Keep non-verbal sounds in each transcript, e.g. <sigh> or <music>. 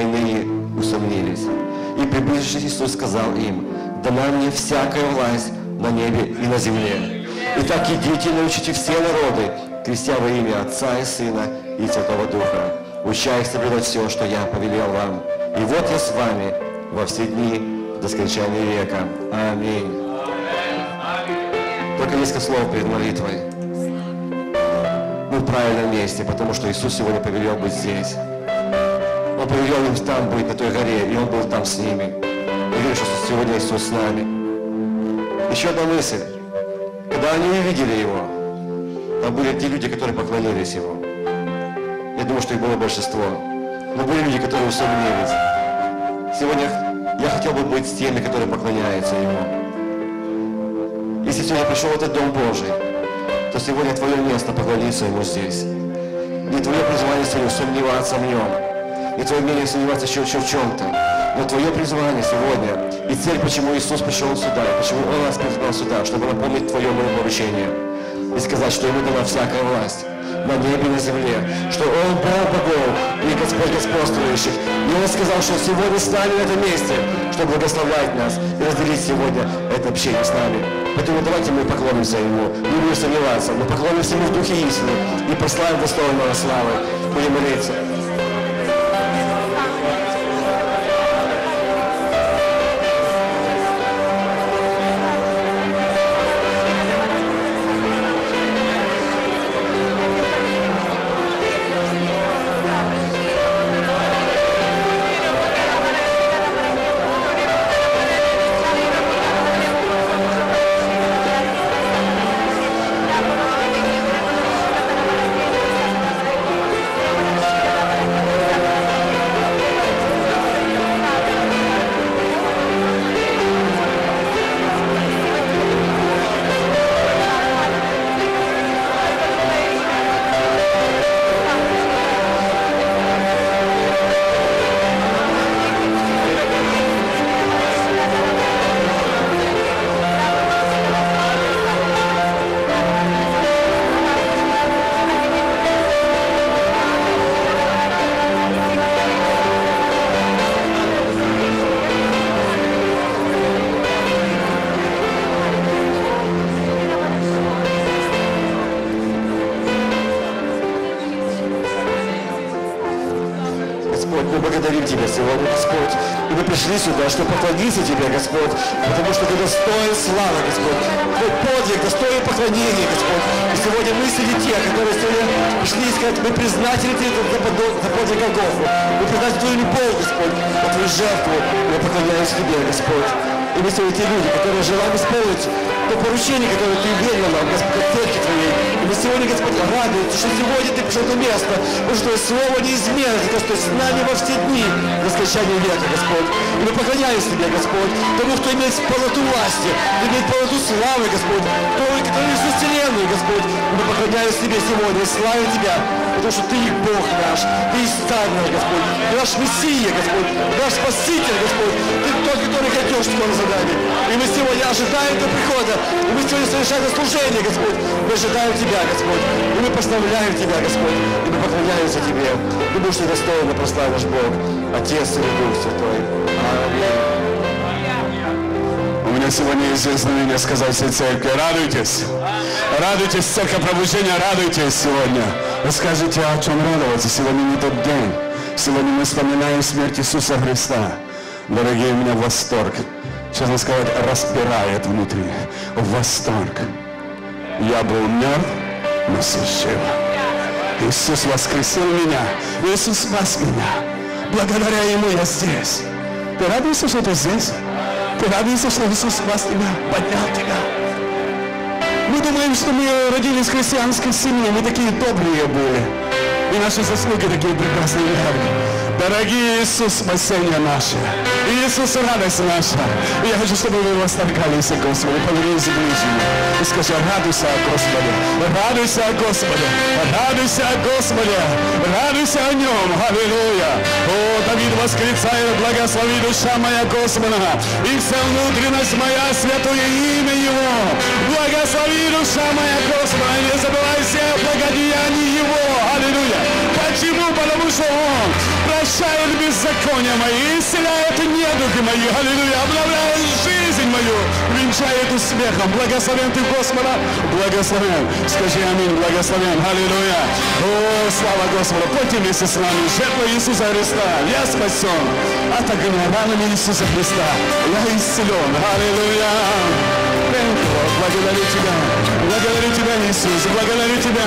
иные усомнились. И приближившись Иисус сказал им, дана мне всякая власть на небе и на земле. Итак, идите и научите все народы, крестя во имя Отца и Сына и Святого Духа, уча их соблюдать все, что я повелел вам. И вот я с вами во все дни до скончания века. Аминь. Только несколько слов перед молитвой. Мы в правильном месте, потому что Иисус сегодня повелел быть здесь. Повелел им там быть, на той горе, и Он был там с ними. Я верю, что сегодня Иисус с нами. Еще одна мысль. Когда они увидели Его, там были те люди, которые поклонились Его. Я думаю, что их было большинство. Но были люди, которые усомнились. Сегодня я хотел бы быть с теми, которые поклоняются Ему. Если сегодня пришел в этот Дом Божий, то сегодня твое место поклониться Ему здесь. Не твое призвание сегодня сомневаться в Нем. Не твое мнение сомневаться еще, еще в чем-то. Но твое призвание сегодня и цель, почему Иисус пришел сюда, и почему Он нас призвал сюда, чтобы напомнить твое поручение. И сказать, что Ему дана всякая власть на небе и на земле, что Он Бог богов и Господь господствующих. И Он сказал, что сегодня с нами в этом месте, чтобы благословлять нас и разделить сегодня это общение с нами. Поэтому давайте мы поклонимся Ему, не будем сомневаться, но поклонимся Ему в Духе истины и прославим достойного славы. Будем молиться. Славим Тебя, потому что Ты Бог наш, Ты Царь наш, Господь, Ты наш Мессия, Господь, Ты наш Спаситель, Господь, Ты тот, который идешь скоро за нами. И мы сегодня ожидаем Твоего прихода, и мы сегодня совершаем служение, Господь. Мы ожидаем Тебя, Господь, и мы прославляем Тебя, Господь, и мы поклоняемся Тебе. Ты будешь недостойно прославить наш Бог, Отец и Дух Святой. Аминь. Сегодня есть знамение сказать всей церкви. Радуйтесь. Радуйтесь, церковь пробуждения, радуйтесь сегодня. Вы скажете, о чем радоваться. Сегодня не тот день. Сегодня мы вспоминаем смерть Иисуса Христа. Дорогие, у меня восторг. Честно сказать, распирает внутри. Восторг. Я был мертв, но сущил. Иисус воскресил меня. Иисус спас меня. Благодаря Ему я здесь. Ты радуешься, что ты здесь? Ты радуешься, что Иисус спас тебя, поднял тебя. Мы думаем, что мы родились в христианской семье, мы такие добрые были. И наши заслуги такие прекрасные явные. Дорогие Иисус, спасение наше. Иисус, радость наша. И я хочу, чтобы вы восторгались о Господе, повернулись к ближнему. И скажи, радуйся о Господе, радуйся о Господе, радуйся о Господе, радуйся о Нем. Аллилуйя. О, Давид восклицает, благослови душа моя Господа, и вся внутренность моя, святое имя Его. Благослови душа моя Господа, не забывай все благодеяния Его. Аллилуйя. Почему? Потому что Он прощает беззакония мои, исцеляет недуги мои, аллилуйя, обновляет жизнь мою, венчает успехом. Благословен ты Господа, благословен. Скажи аминь, благословен, аллилуйя. О, слава Господу, пойте вместе с нами, жертва Иисуса Христа, я спасен от огня ранами Иисуса Христа, я исцелен, аллилуйя. Благодарю Тебя, благодарю Тебя, Иисус, благодарю Тебя.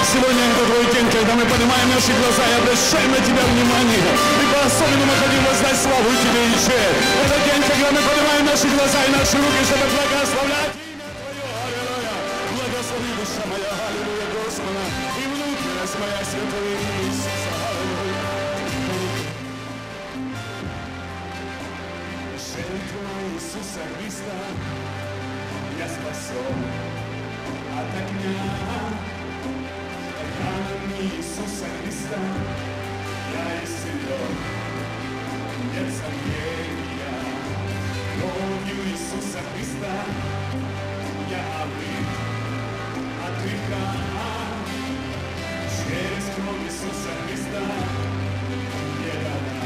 Сегодня это твой день, когда мы поднимаем наши глаза и обращаем на Тебя внимание. И по-особенному хотим воздать славу Тебе честь. Это день, когда мы поднимаем наши глаза и наши руки, чтобы благословлять спасен от огня. Ранами Иисуса Христа я исцелен, нет сомнения. Кровью Иисуса Христа я омыт от греха. Через кровь Иисуса Христа мне дана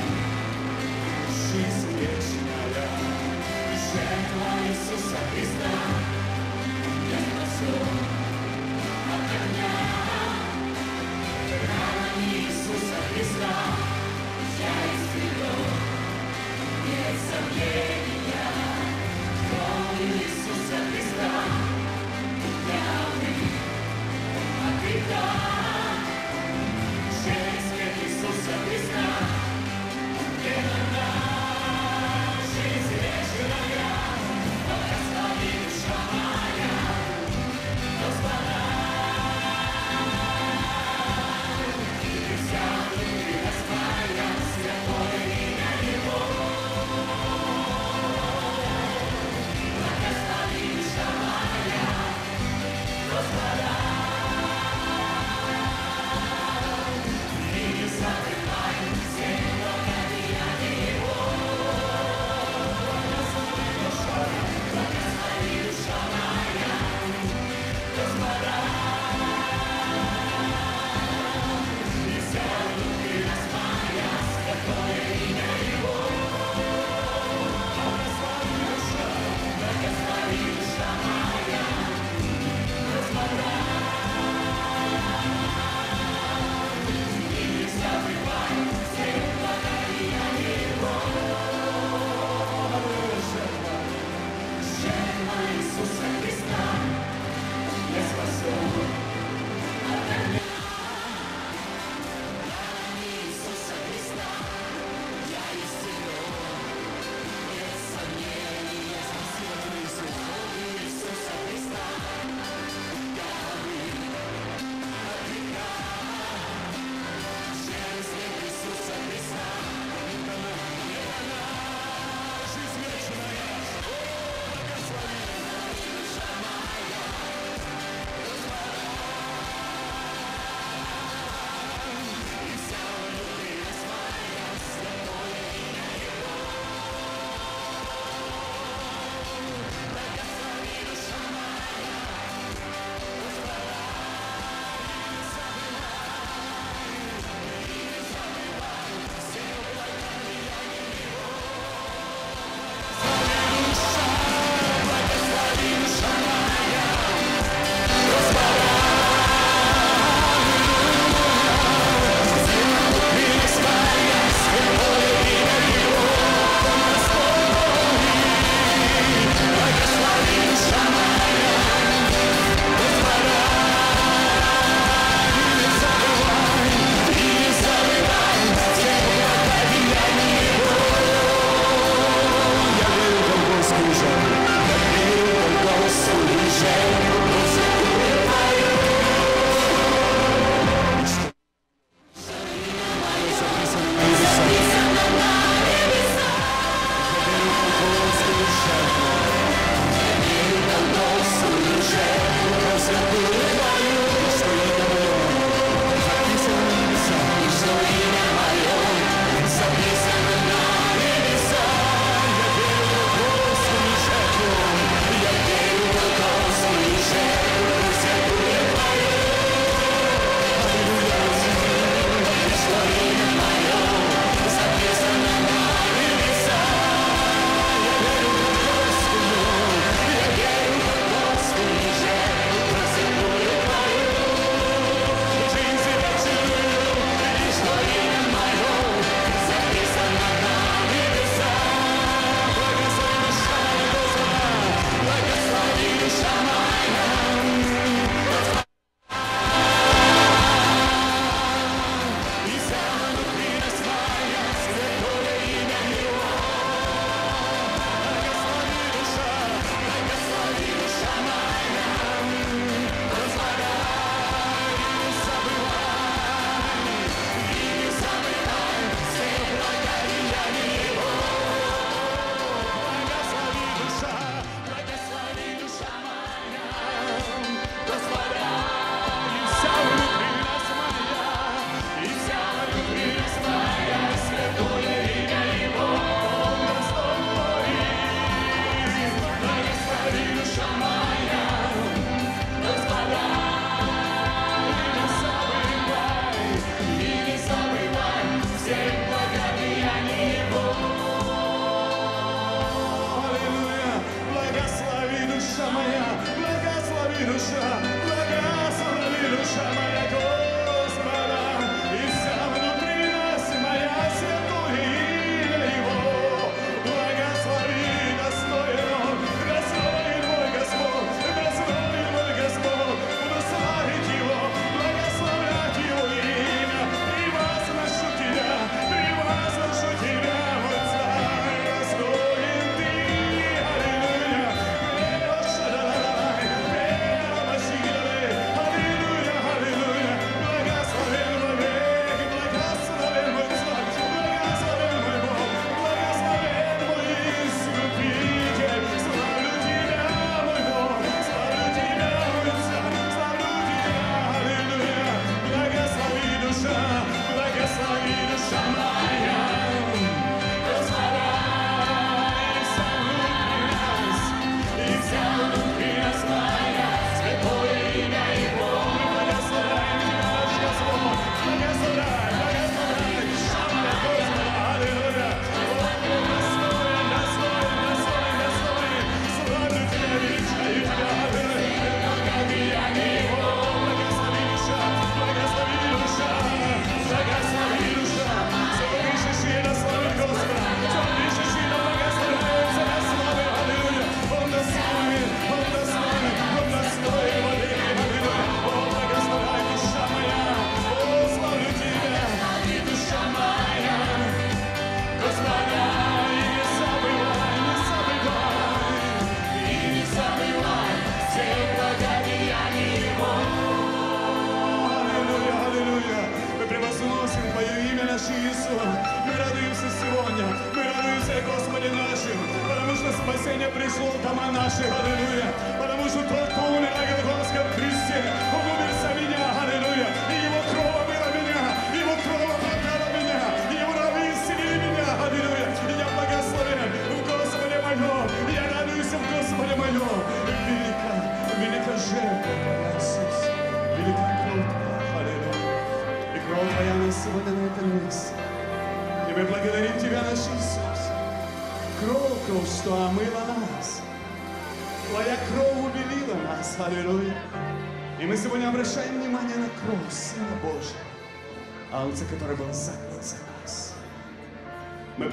жизнь вечная. Жертва Иисуса Христа спасен от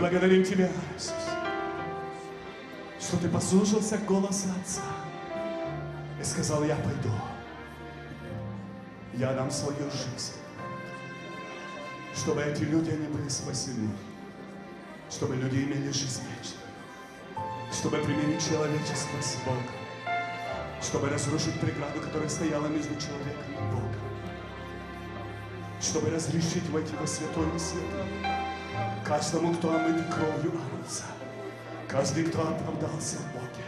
благодарим Тебя, Иисус, что Ты послушался голоса Отца и сказал, я пойду, я дам свою жизнь, чтобы эти люди, они были спасены, чтобы люди имели жизнь вечную, чтобы примирить человечество с Богом, чтобы разрушить преграду, которая стояла между человеком и Богом, чтобы разрешить войти во святое святое каждому, кто омыт кровью Агнца, каждый, кто оправдался в Боге,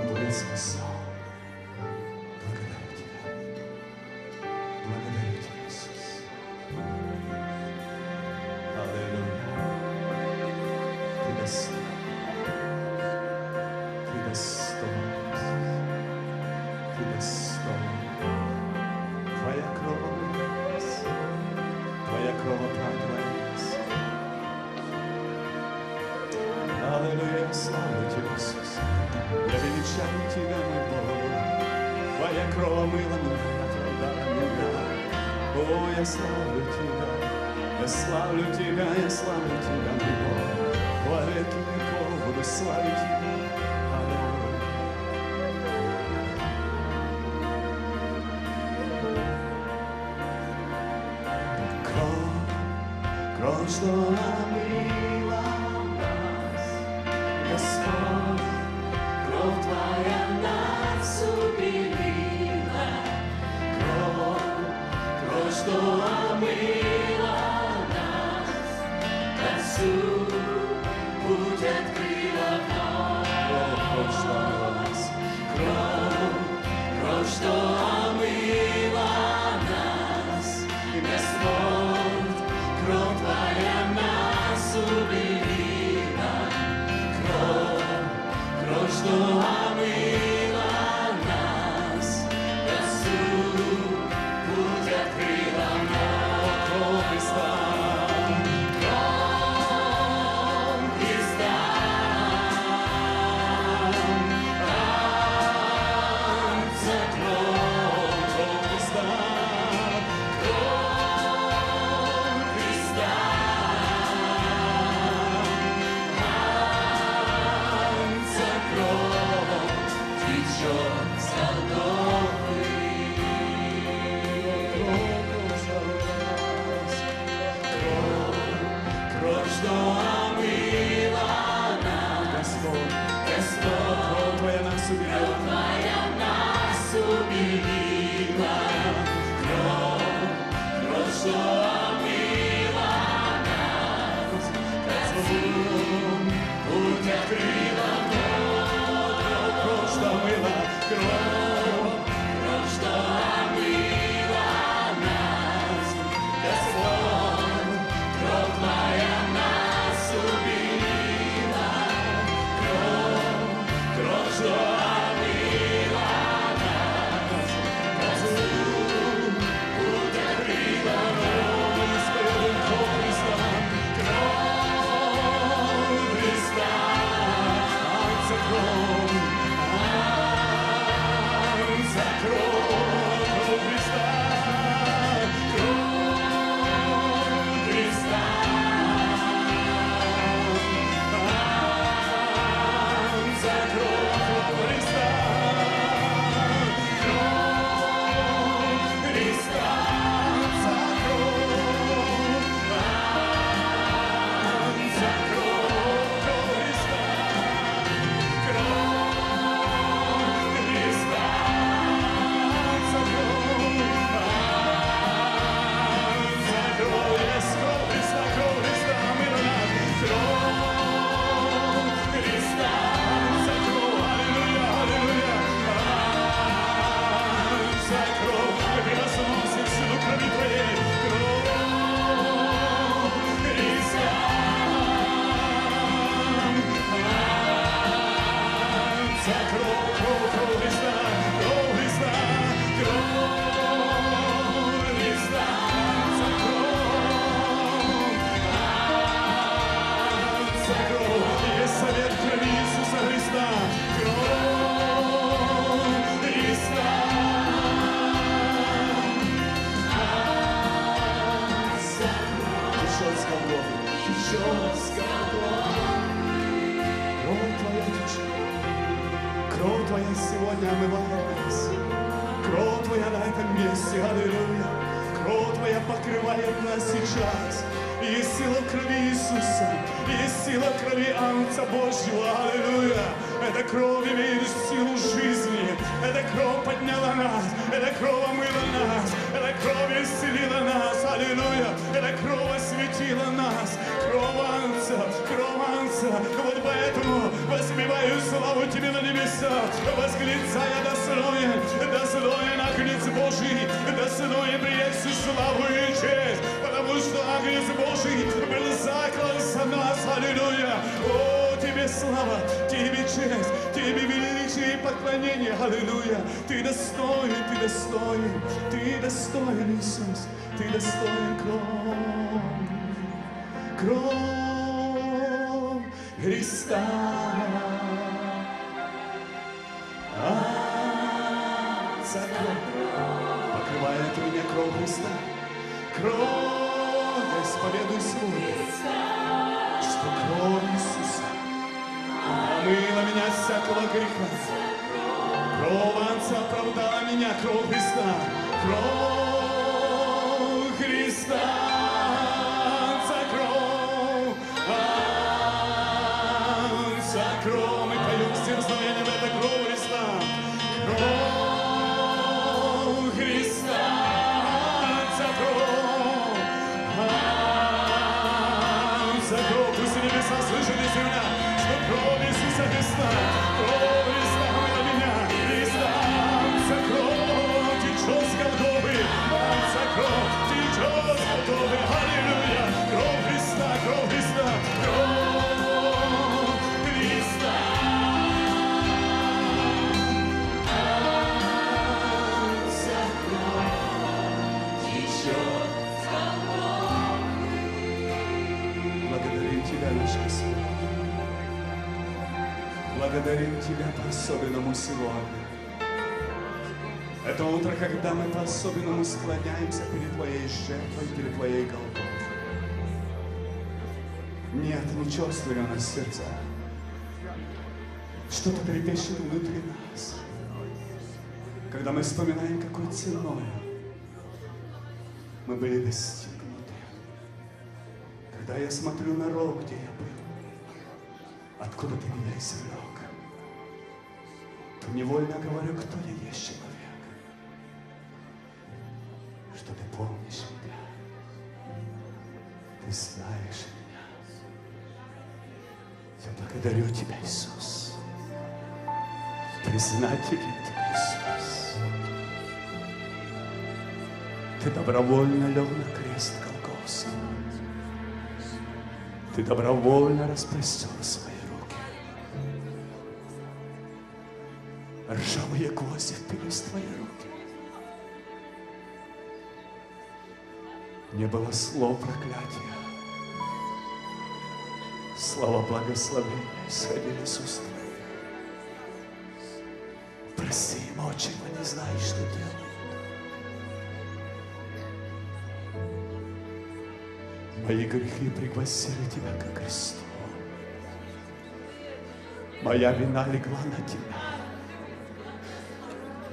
он будет спасен. Сегодня. Это утро, когда мы по-особенному склоняемся перед Твоей жертвой, перед Твоей Голгофой. Нет, не чувствую на сердце. Что-то трепещет внутри нас. Когда мы вспоминаем, какой ценой мы были достигнуты. Когда я смотрю на рог, где я был, откуда ты меня извлек, невольно говорю, кто я есть человек, что ты помнишь меня, ты знаешь меня. Я благодарю тебя, Иисус. Признателен тебе, Иисус. Ты добровольно лег на крест Голгофский. Ты добровольно распростер свои Ржавые гвозди впились в твои руки. Не было слов проклятия. Слова благословения исходили с уст твоих. Прости им, Отче, мы не знаем, что делают. Мои грехи пригласили тебя ко кресту. Моя вина легла на тебя.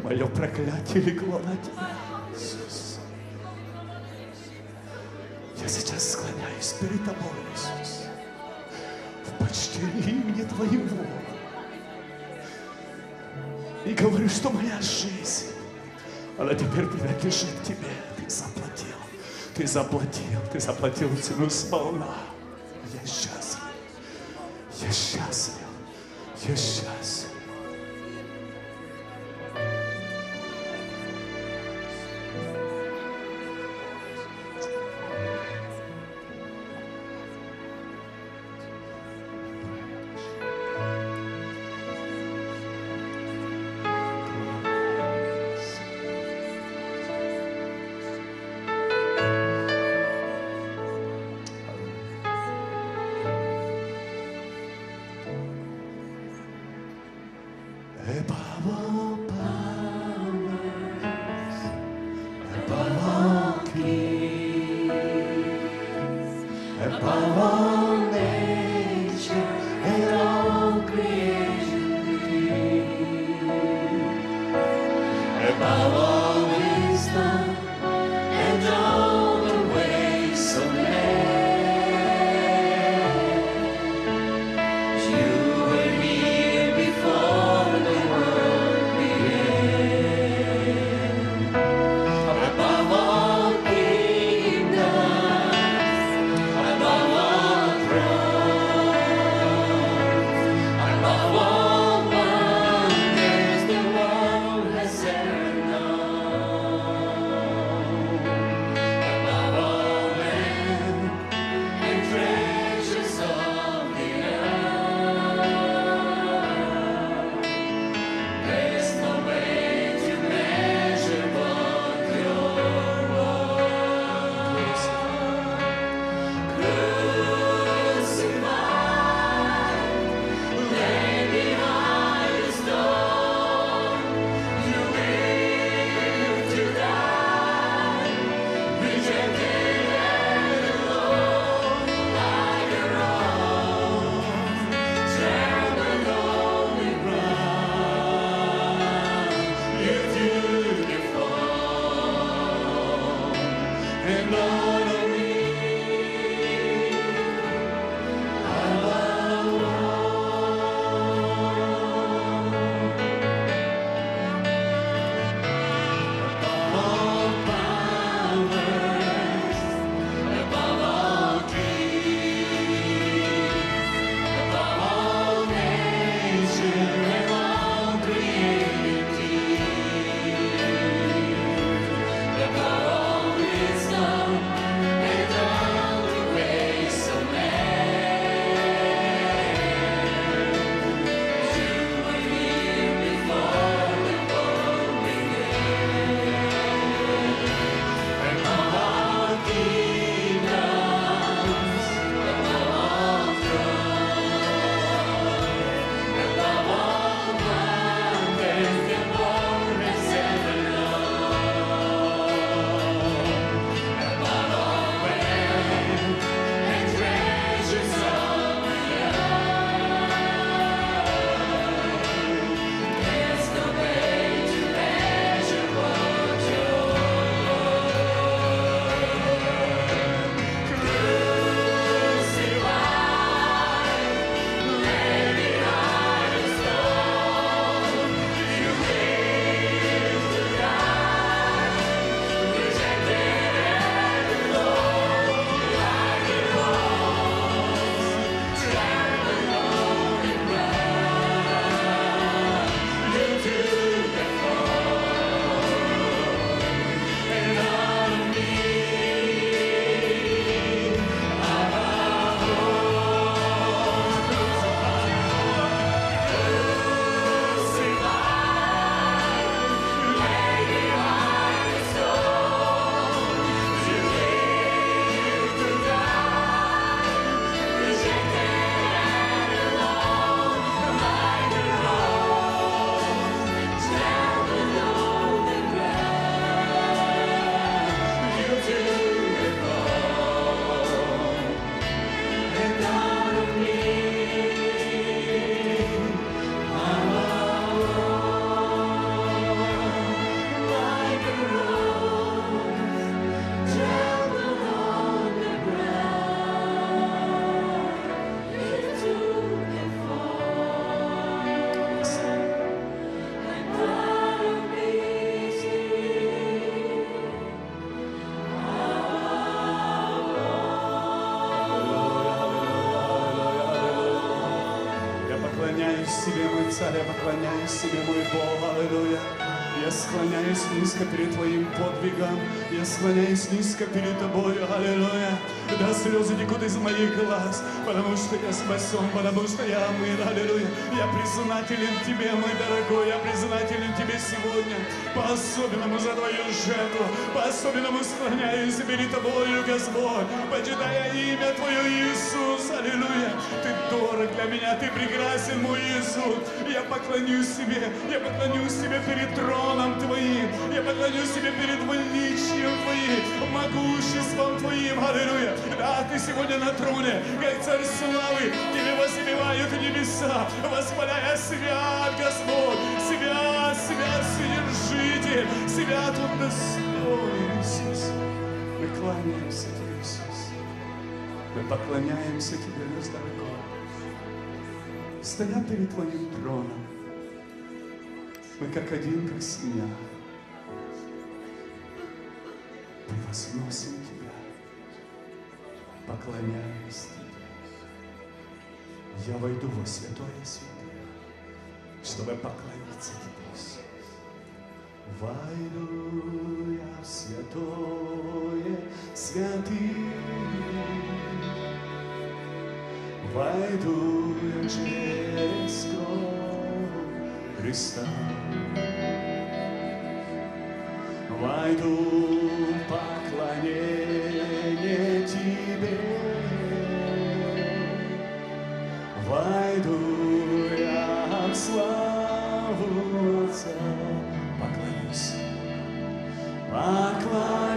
Мое проклятие легло на тебя, Иисус. Я сейчас склоняюсь перед тобой, Иисус, в почтении имени Твоего. И говорю, что моя жизнь, она теперь принадлежит Тебе. Ты заплатил. Ты заплатил, ты заплатил цену сполна. Я счастлив. Я счастлив. Я счастлив. Тебе, мой Царь, я поклоняюсь Тебе, мой Бог, аллилуйя. Я склоняюсь низко перед Твоим подвигом, я склоняюсь низко перед Тобою, аллилуйя. Да, слезы текут из моих глаз, потому что я спасен, потому что я омыт, аллилуйя. Я признателен Тебе, мой дорогой, я признателен Тебе сегодня, по-особенному за Твою жертву, по-особенному склоняюсь перед Тобою, Господь, почитая имя Твое, Иисус, аллилуйя. Ты дорог для меня, Ты прекрасен, мой Иисус. Поклонюсь Тебе, я поклонюсь Тебе перед троном Твоим, я поклонюсь Тебе перед величием Твоим, могуществом Твоим, аллилуйя. Да, Ты сегодня на троне, как Царь славы, Тебе возвивают небеса, восхваляя свят, Господь, свят, свят, Вседержитель, свят Он достоин, Иисус. Мы кланяемся Тебе, Иисус. Мы поклоняемся Тебе, наш дорогой. Стоя перед Твоим троном, мы как один, как семья. Превозносим Тебя, поклоняясь Тебе. Я войду во святое святое, чтобы поклониться Тебе. Войду я в святое святых, Войду я через кровь Христа. Войду в поклонение Тебе. Войду я в славу Отца. Поклонюсь. Поклонюсь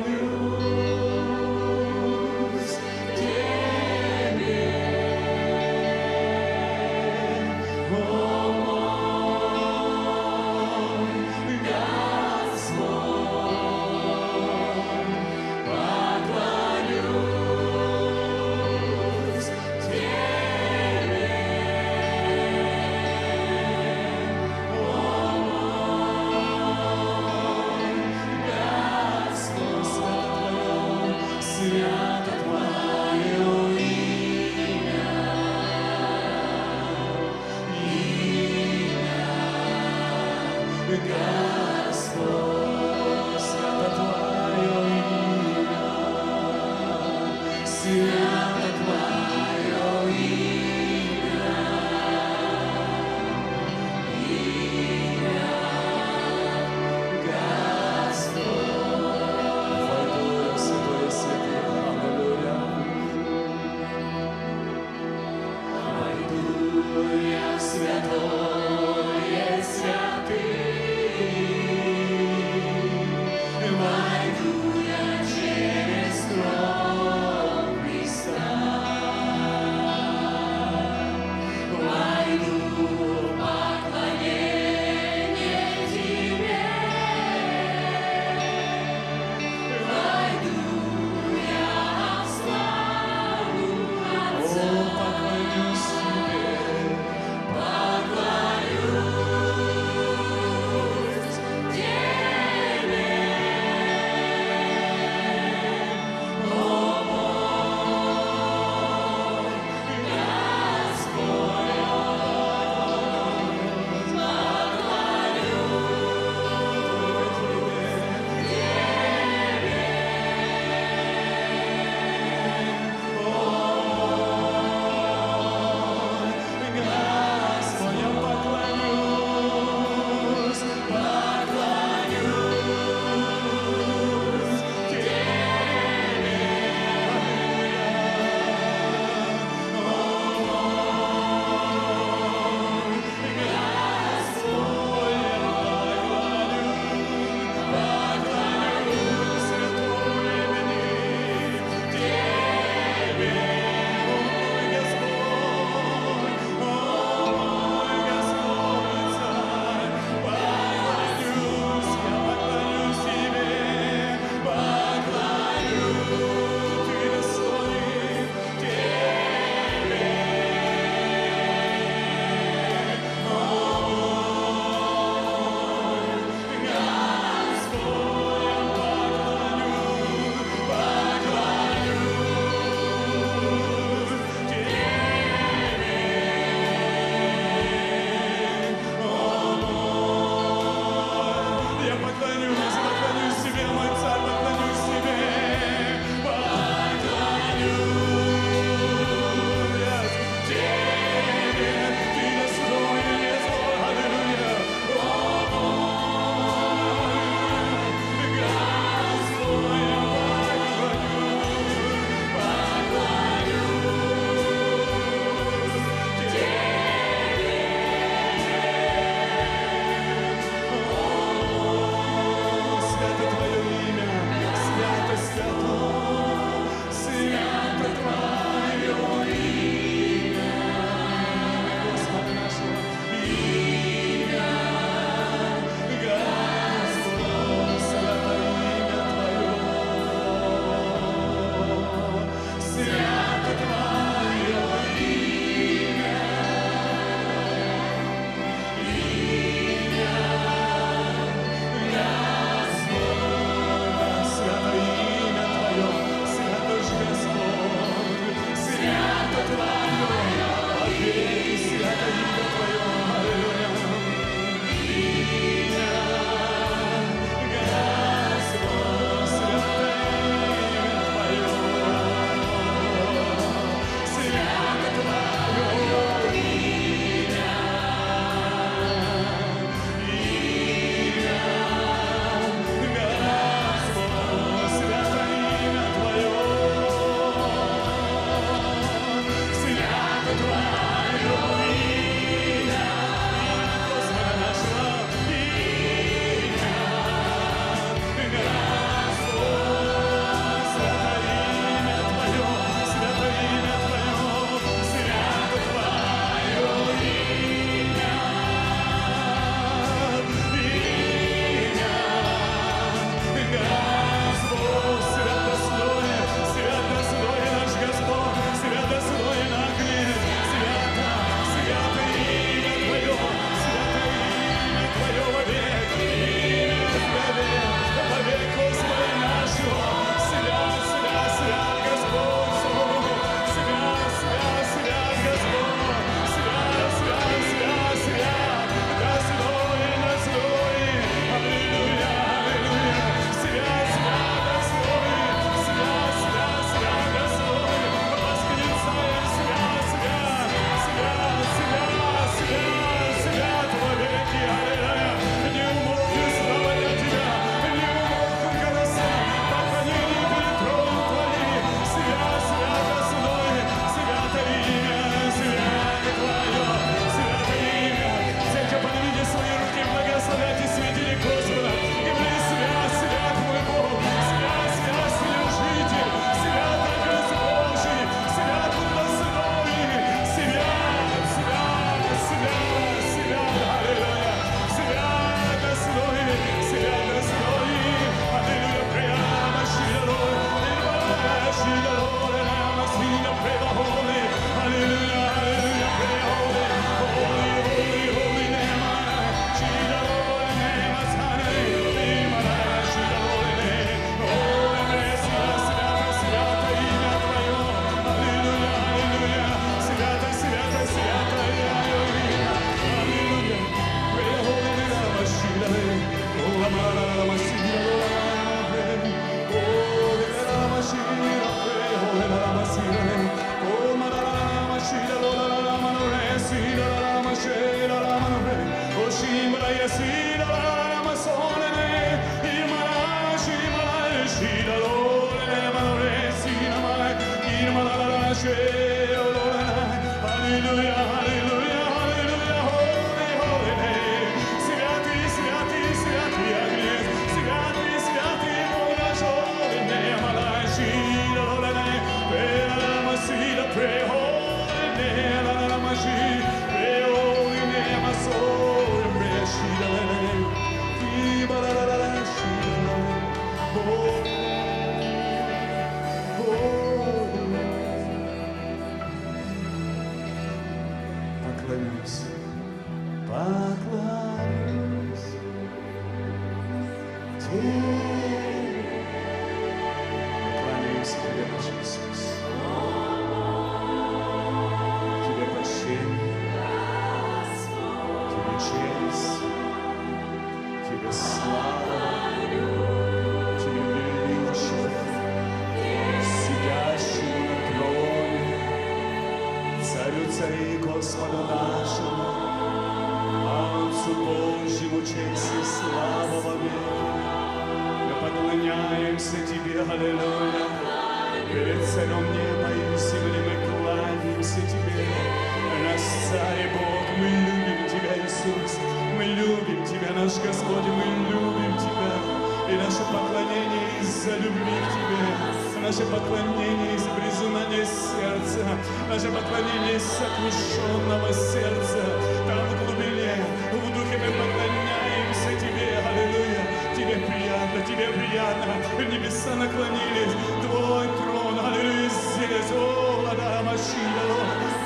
к Тебе. Наше поклонение из признания сердца. Наше поклонение из сокрушенного сердца. Там в глубине, в духе мы поклоняемся Тебе. Аллилуйя. Тебе приятно, Тебе приятно. Небеса наклонились. Твой трон, аллилуйя, здесь. О, Лада Машина,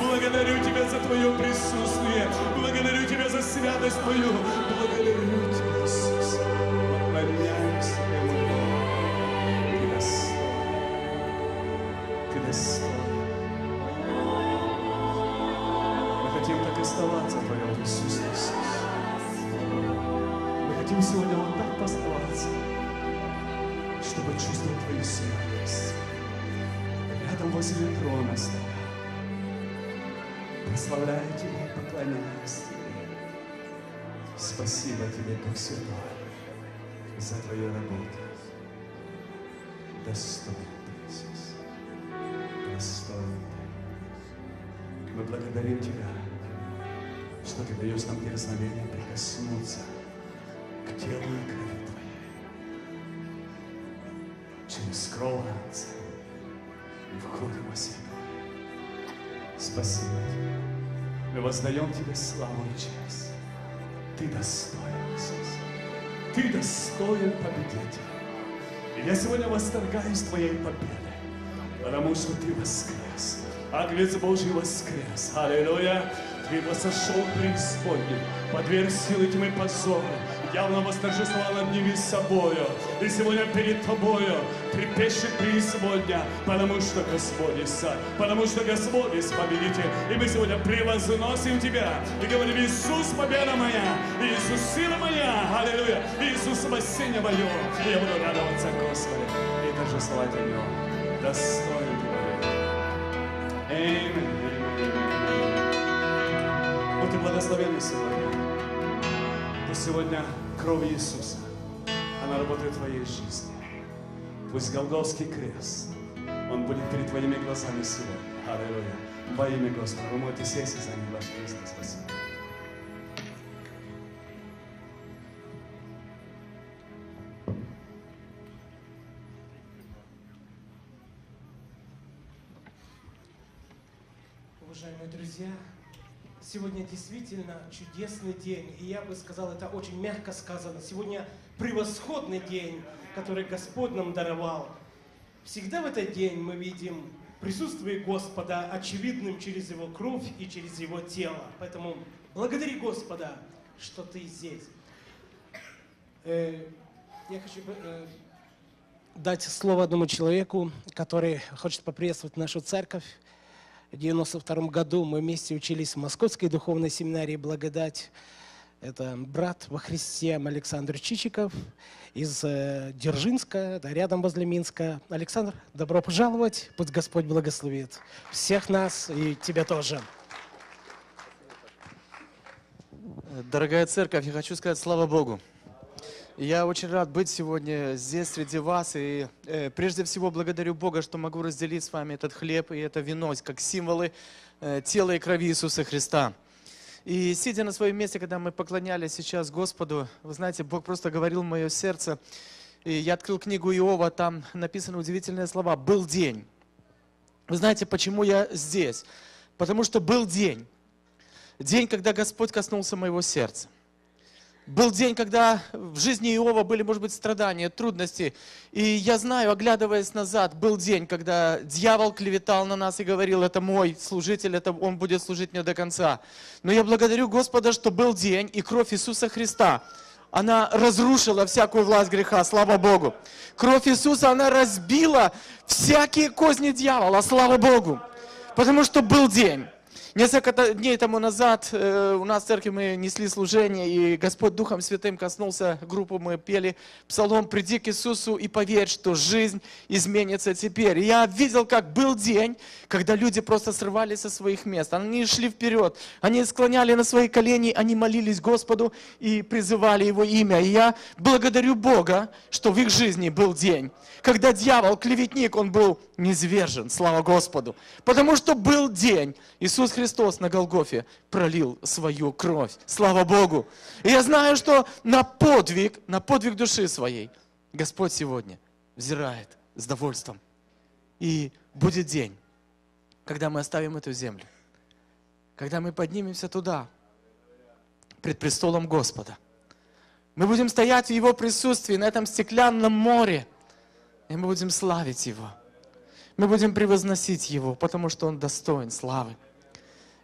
Благодарю Тебя за Твое присутствие. Благодарю Тебя за святость Твою. Благодарю Тебя, Иисус. Оставаться в Твоем присутствии. Мы хотим сегодня вот так поставаться, чтобы чувствовать Твою святость. Рядом возле трона стоять. Прославляю Тебя поклоняюсь Тебе. Спасибо Тебе, Дух Святой, за Твою работу. Достоин Ты, Иисус. Мы благодарим Тебя, что Ты даешь нам дерзновение прикоснуться к телу и крови Твоей. Через кровь Отца и входим во святое. Спасибо Тебе. Мы воздаем Тебе славу и честь. Ты достоин, Иисус. Ты достоин победитель. И я сегодня восторгаюсь Твоей победой, потому что Ты воскрес. Агнец Божий воскрес. Аллилуйя. Ты сошел преисподним, подверг силы тьмы позору, явно восторжествовал над ними собою. И сегодня перед Тобою трепещет преисподня, потому что Господь царь, потому что Господь есть победитель. И мы сегодня превозносим Тебя и говорим, Иисус, победа моя, Иисус, сила моя, аллилуйя, Иисус, спасение мое. И я буду радоваться Господи и торжествовать о Нем. Достоин Ты, Аминь. Будьте благословенны сегодня. Пусть сегодня кровь Иисуса, она работает в твоей жизни. Пусть Голгофский крест, он будет перед твоими глазами сегодня. Аллилуйя. Во имя Господа. Вы можете сесть и занять ваше место. Спасибо. Уважаемые друзья, сегодня действительно чудесный день. И я бы сказал, это очень мягко сказано. Сегодня превосходный день, который Господь нам даровал. Всегда в этот день мы видим присутствие Господа очевидным через Его кровь и через Его тело. Поэтому благодари Господа, что ты здесь. Э, Я хочу э, дать слово одному человеку, который хочет поприветствовать нашу церковь. В 92 году мы вместе учились в Московской духовной семинарии «Благодать». Это брат во Христе Александр Чичиков из э, Дзержинска, это рядом возле Минска. Александр, добро пожаловать. Пусть Господь благословит всех нас и тебя тоже. Дорогая церковь, я хочу сказать слава Богу. Я очень рад быть сегодня здесь среди вас. И э, прежде всего благодарю Бога, что могу разделить с вами этот хлеб и это вино, как символы э, тела и крови Иисуса Христа. И сидя на своем месте, когда мы поклонялись сейчас Господу, вы знаете, Бог просто говорил в мое сердце. И я открыл книгу Иова, там написаны удивительные слова. «Был день». Вы знаете, почему я здесь? Потому что был день. День, когда Господь коснулся моего сердца. Был день, когда в жизни Иова были, может быть, страдания, трудности. И я знаю, оглядываясь назад, был день, когда дьявол клеветал на нас и говорил, это мой служитель, это он будет служить мне до конца. Но я благодарю Господа, что был день, и кровь Иисуса Христа, она разрушила всякую власть греха, слава Богу. Кровь Иисуса, она разбила всякие козни дьявола, слава Богу. Потому что был день. Несколько дней тому назад э, у нас в церкви мы несли служение, и Господь Духом Святым коснулся группы, мы пели псалом «Приди к Иисусу и поверь, что жизнь изменится теперь». И я видел, как был день, когда люди просто срывались со своих мест, они шли вперед, они склоняли на свои колени, они молились Господу и призывали Его имя. И я благодарю Бога, что в их жизни был день, когда дьявол, клеветник, он был низвержен, слава Господу. Потому что был день, Иисус Христос на Голгофе пролил свою кровь, слава Богу. И я знаю, что на подвиг, на подвиг души своей Господь сегодня взирает с довольством. И будет день, когда мы оставим эту землю, когда мы поднимемся туда, пред престолом Господа. Мы будем стоять в Его присутствии на этом стеклянном море, и мы будем славить Его. Мы будем превозносить Его, потому что Он достоин славы.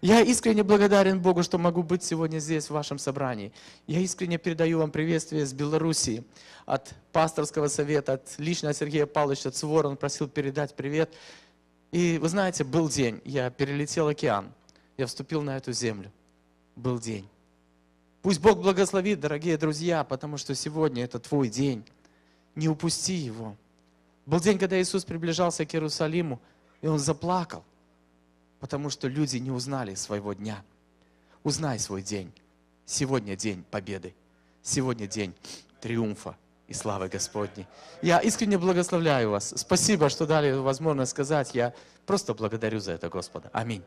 Я искренне благодарен Богу, что могу быть сегодня здесь, в вашем собрании. Я искренне передаю вам приветствие с Белоруссии, от пасторского совета, от лично от Сергея Павловича Цвора. Он просил передать привет. И вы знаете, был день, я перелетел океан, я вступил на эту землю. Был день. Пусть Бог благословит, дорогие друзья, потому что сегодня это твой день. Не упусти его. Был день, когда Иисус приближался к Иерусалиму, и Он заплакал, потому что люди не узнали своего дня. Узнай свой день. Сегодня день победы. Сегодня день триумфа и славы Господней. Я искренне благословляю вас. Спасибо, что дали возможность сказать. Я просто благодарю за это Господа. Аминь.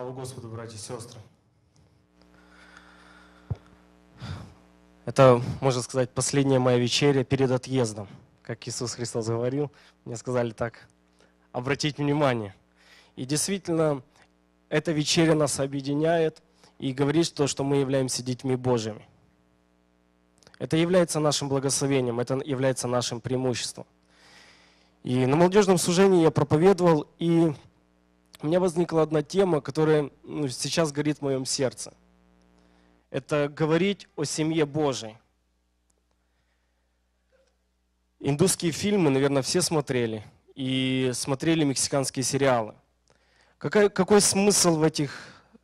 Слава Господу, братья и сестры. Это, можно сказать, последняя моя вечеря перед отъездом. Как Иисус Христос говорил, мне сказали так, обратить внимание. И действительно, эта вечеря нас объединяет и говорит то, что мы являемся детьми Божьими. Это является нашим благословением, это является нашим преимуществом. И на молодежном служении я проповедовал, и у меня возникла одна тема, которая ну, сейчас горит в моем сердце. Это говорить о семье Божией. Индусские фильмы, наверное, все смотрели. И смотрели мексиканские сериалы. Какой, какой смысл в этих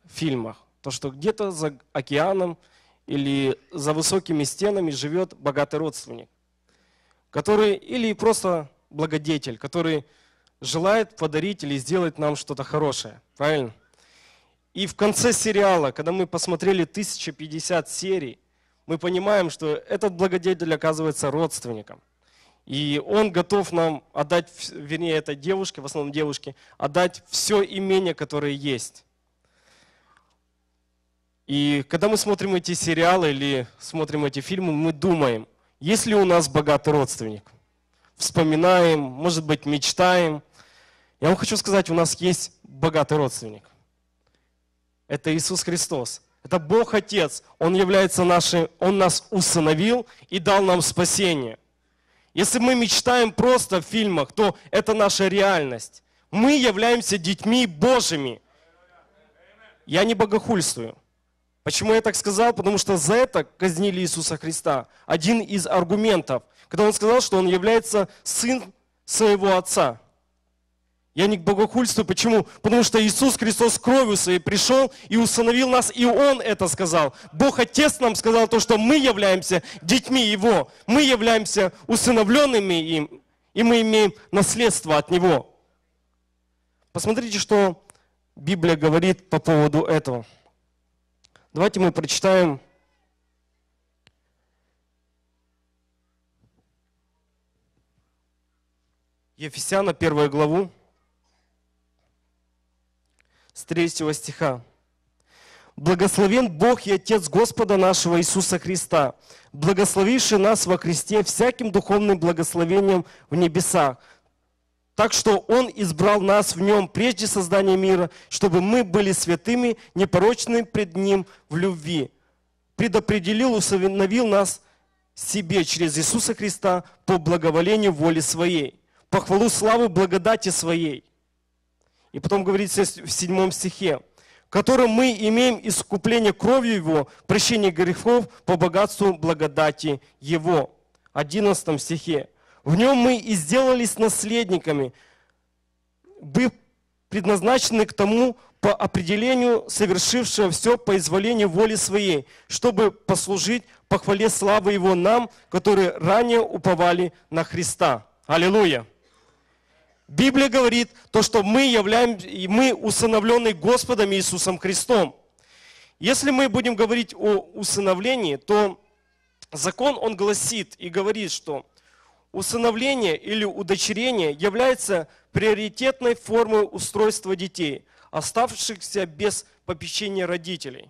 фильмах? То, что где-то за океаном или за высокими стенами живет богатый родственник, который или просто благодетель, который желает подарить или сделать нам что-то хорошее. Правильно? И в конце сериала, когда мы посмотрели 1050 серий, мы понимаем, что этот благодетель оказывается родственником. И он готов нам отдать, вернее, этой девушке, в основном девушке, отдать все имение, которое есть. И когда мы смотрим эти сериалы или смотрим эти фильмы, мы думаем, есть ли у нас богатый родственник? Вспоминаем, может быть, мечтаем. Я вам хочу сказать, у нас есть богатый родственник. Это Иисус Христос. Это Бог Отец. Он является нашим, Он нас усыновил и дал нам спасение. Если мы мечтаем просто в фильмах, то это наша реальность. Мы являемся детьми Божьими. Я не богохульствую. Почему я так сказал? Потому что за это казнили Иисуса Христа. Один из аргументов, когда он сказал, что он является сын своего отца. Я не к богохульствую. Почему? Потому что Иисус Христос кровью своей пришел и установил нас, и Он это сказал. Бог Отец нам сказал то, что мы являемся детьми Его. Мы являемся усыновленными им, и мы имеем наследство от Него. Посмотрите, что Библия говорит по поводу этого. Давайте мы прочитаем Ефесяна, первую главу, с 3 стиха. Благословен Бог и Отец Господа нашего Иисуса Христа, благословивший нас во Христе всяким духовным благословением в небесах, так что Он избрал нас в Нем прежде создания мира, чтобы мы были святыми, непорочными пред Ним в любви. Предопределил, усыновил нас себе через Иисуса Христа по благоволению воли Своей, по хвалу славы благодати Своей. И потом говорится в седьмом стихе, в котором мы имеем искупление кровью Его, прощение грехов по богатству благодати Его. 11 стихе. В нем мы и сделались наследниками, быв предназначены к тому по определению совершившего все по изволению воли своей, чтобы послужить похвале славы Его нам, которые ранее уповали на Христа. Аллилуйя! Библия говорит то, что мы являем, и мы усыновлены Господом Иисусом Христом. Если мы будем говорить о усыновлении, то закон, он гласит и говорит, что усыновление или удочерение является приоритетной формой устройства детей, оставшихся без попечения родителей.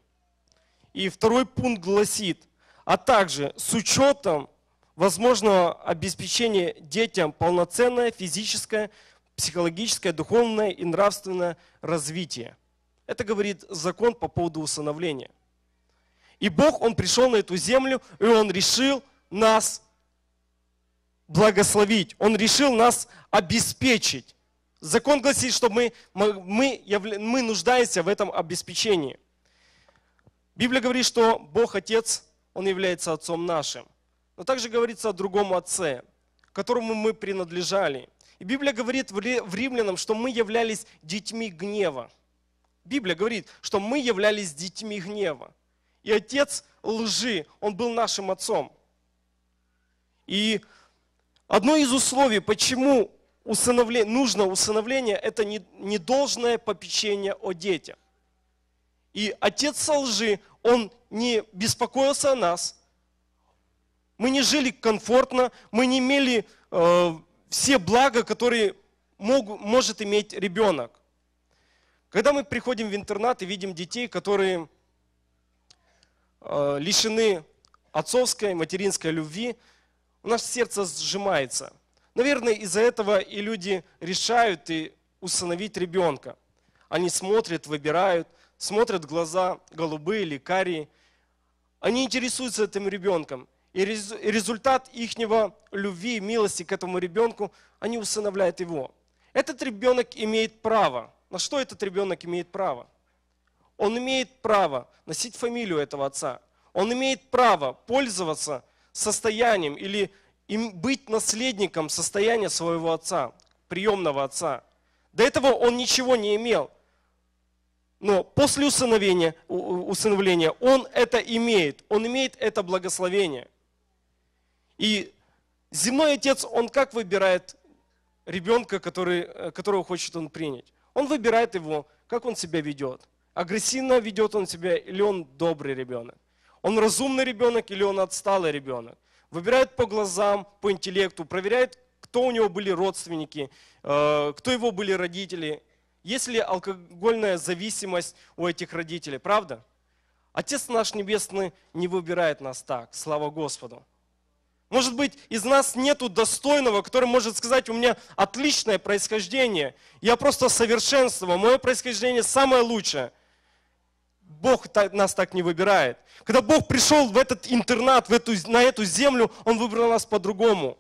И второй пункт гласит, а также с учетом возможного обеспечения детям полноценное физическое, психологическое, духовное и нравственное развитие. Это говорит закон по поводу усыновления. И Бог, Он пришел на эту землю, и Он решил нас благословить. Он решил нас обеспечить. Закон гласит, что мы, мы, мы, нуждаемся в этом обеспечении. Библия говорит, что Бог Отец, Он является Отцом нашим. Но также говорится о другом Отце, которому мы принадлежали. И Библия говорит в Ри- в Римлянам, что мы являлись детьми гнева. Библия говорит, что мы являлись детьми гнева. И отец лжи, он был нашим отцом. И одно из условий, почему усыновле- нужно усыновление, это не, не должное попечение о детях. И отец лжи, он не беспокоился о нас. Мы не жили комфортно, мы не имели э, все блага, которые мог- может иметь ребенок. Когда мы приходим в интернат и видим детей, которые э, лишены отцовской, материнской любви, у нас сердце сжимается. Наверное, из-за этого и люди решают и усыновить ребенка. Они смотрят, выбирают, смотрят глаза голубые или карие. Они интересуются этим ребенком. И рез- и результат ихнего любви и милости к этому ребенку, они усыновляют его. Этот ребенок имеет право. На что этот ребенок имеет право? Он имеет право носить фамилию этого отца. Он имеет право пользоваться состоянием или им быть наследником состояния своего отца, приемного отца. До этого он ничего не имел. Но после усыновления, у- у- усыновления он это имеет. Он имеет это благословение. И земной отец, он как выбирает ребенка, который, э, которого хочет он принять? Он выбирает его, как он себя ведет. Агрессивно ведет он себя или он добрый ребенок? Он разумный ребенок или он отсталый ребенок? Выбирает по глазам, по интеллекту, проверяет, кто у него были родственники, э, кто его были родители. Есть ли алкогольная зависимость у этих родителей, правда? Отец наш Небесный не выбирает нас так, слава Господу. Может быть, из нас нету достойного, который может сказать, у меня отличное происхождение, я просто совершенство, мое происхождение самое лучшее. Бог нас так не выбирает. Когда Бог пришел в этот интернат, в эту, на эту землю, Он выбрал нас по-другому.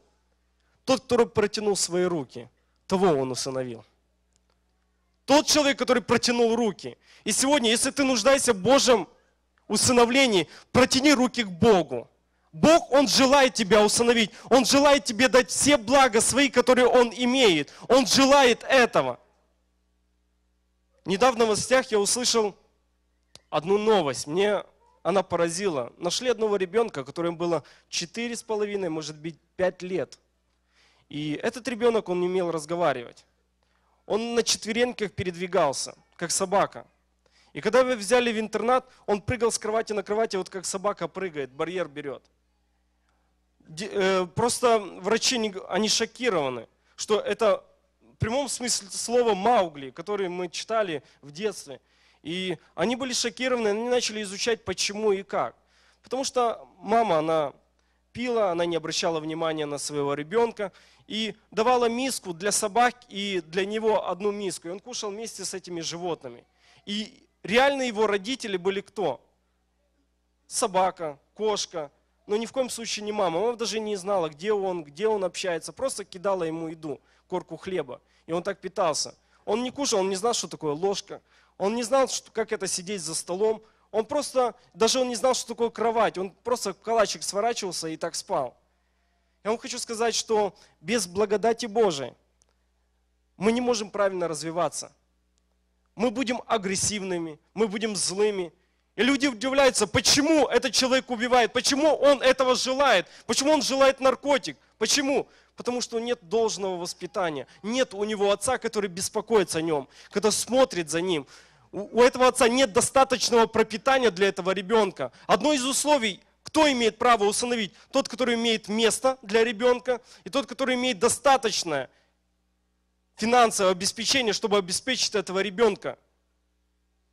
Тот, кто протянул свои руки, того Он усыновил. Тот человек, который протянул руки. И сегодня, если ты нуждаешься в Божьем усыновлении, протяни руки к Богу. Бог, Он желает тебя усыновить. Он желает тебе дать все блага свои, которые Он имеет. Он желает этого. Недавно в новостях я услышал одну новость. Мне она поразила. Нашли одного ребенка, которому было четыре с половиной, может быть, пять лет. И этот ребенок, он не умел разговаривать. Он на четвереньках передвигался, как собака. И когда его взяли в интернат, он прыгал с кровати на кровати, вот как собака прыгает, барьер берет. Э, Просто врачи, они шокированы, что это в прямом смысле слова Маугли, который мы читали в детстве. И они были шокированы, они начали изучать, почему и как. Потому что мама, она пила, она не обращала внимания на своего ребенка и давала миску для собак и для него одну миску. И он кушал вместе с этими животными. И реально его родители были кто? Собака, кошка, но ни в коем случае не мама. Мама даже не знала, где он, где он общается. Просто кидала ему еду, корку хлеба. И он так питался. Он не кушал, он не знал, что такое ложка. Он не знал, что, как это сидеть за столом. Он просто, даже он не знал, что такое кровать. Он просто в калачик сворачивался и так спал. Я вам хочу сказать, что без благодати Божией мы не можем правильно развиваться. Мы будем агрессивными, мы будем злыми. И люди удивляются, почему этот человек убивает, почему он этого желает, почему он желает наркотик. Почему? Потому что нет должного воспитания. Нет у него отца, который беспокоится о нем, который смотрит за ним. У этого отца нет достаточного пропитания для этого ребенка. Одно из условий, кто имеет право усыновить? Тот, который имеет место для ребенка, и тот, который имеет достаточное финансовое обеспечение, чтобы обеспечить этого ребенка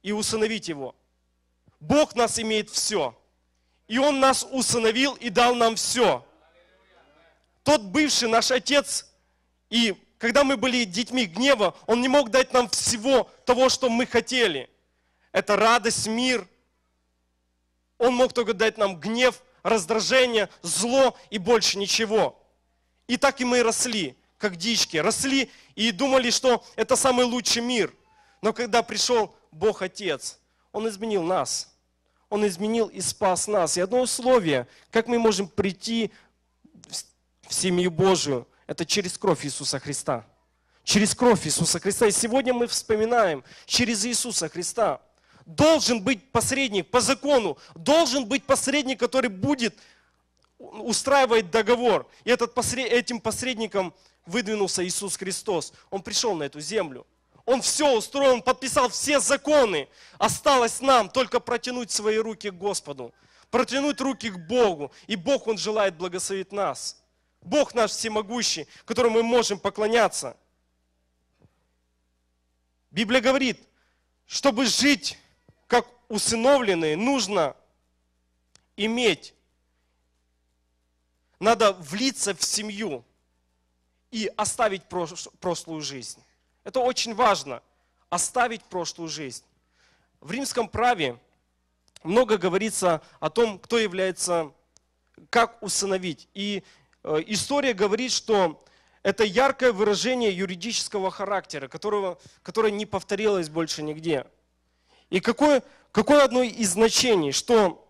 и усыновить его. Бог нас имеет все. И Он нас усыновил и дал нам все. Тот бывший наш отец, и когда мы были детьми гнева, Он не мог дать нам всего того, что мы хотели. Это радость, мир. Он мог только дать нам гнев, раздражение, зло и больше ничего. И так и мы росли, как дички. Росли и думали, что это самый лучший мир. Но когда пришел Бог Отец, Он изменил нас. Он изменил и спас нас. И одно условие, как мы можем прийти в семью Божию, это через кровь Иисуса Христа. Через кровь Иисуса Христа. И сегодня мы вспоминаем через Иисуса Христа. Должен быть посредник по закону. Должен быть посредник, который будет устраивать договор. И этот посре- этим посредником выдвинулся Иисус Христос. Он пришел на эту землю. Он все устроил, он подписал все законы. Осталось нам только протянуть свои руки к Господу. Протянуть руки к Богу. И Бог, Он желает благословить нас. Бог наш всемогущий, которому мы можем поклоняться. Библия говорит, чтобы жить как усыновленные, нужно иметь, надо влиться в семью и оставить прош- прошлую жизнь. Это очень важно, оставить прошлую жизнь. В римском праве много говорится о том, кто является, как усыновить. И э, история говорит, что это яркое выражение юридического характера, которого, которое не повторилось больше нигде. И какое, какое одно из значений, что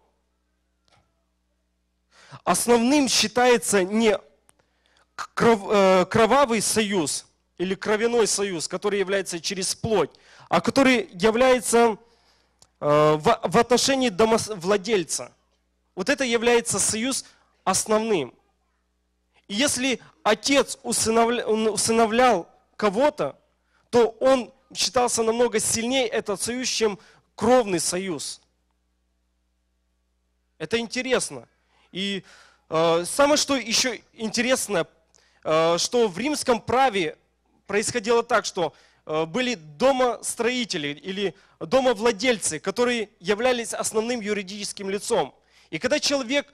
основным считается не кров- э, кровавый союз или кровяной союз, который является через плоть, а который является э, в, в отношении домовладельца. Вот это является союз основным. И если отец усыновлял кого-то, то он считался намного сильнее этот союз, чем кровный союз. Это интересно. И э, самое что еще интересно, э, что в римском праве происходило так, что э, были домостроители или домовладельцы, которые являлись основным юридическим лицом. И когда человек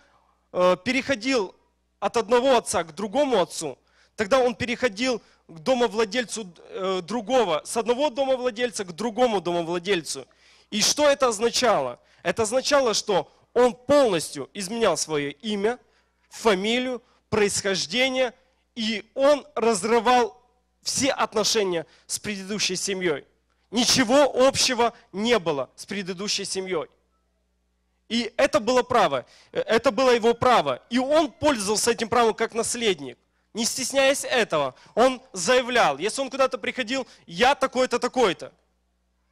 э, переходил от одного отца к другому отцу, тогда он переходил к домовладельцу э, другого, с одного домовладельца к другому домовладельцу. И что это означало? Это означало, что он полностью изменял свое имя, фамилию, происхождение, и он разрывал все отношения с предыдущей семьей. Ничего общего не было с предыдущей семьей. И это было право, это было его право. И он пользовался этим правом как наследник. Не стесняясь этого, он заявлял, если он куда-то приходил, я такой-то, такой-то.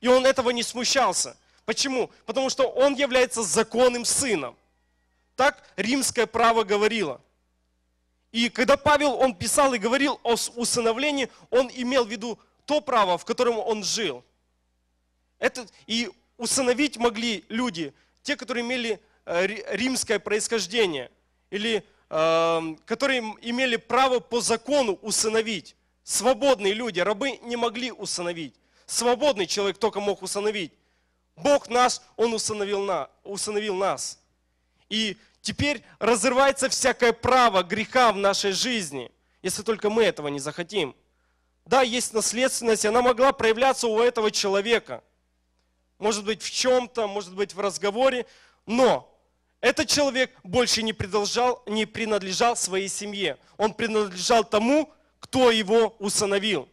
И он этого не смущался. Почему? Потому что он является законным сыном. Так римское право говорило. И когда Павел, он писал и говорил о усыновлении, он имел в виду то право, в котором он жил. Это, и усыновить могли люди, те, которые имели э, ри- римское происхождение, или э, которые имели право по закону усыновить. Свободные люди, рабы не могли усыновить. Свободный человек только мог усыновить. Бог наш, Он усыновил, на, усыновил нас. И теперь разрывается всякое право греха в нашей жизни, если только мы этого не захотим. Да, есть наследственность, она могла проявляться у этого человека. Может быть, в чем-то, может быть, в разговоре, но этот человек больше не, продолжал, не принадлежал своей семье. Он принадлежал тому, кто его усыновил.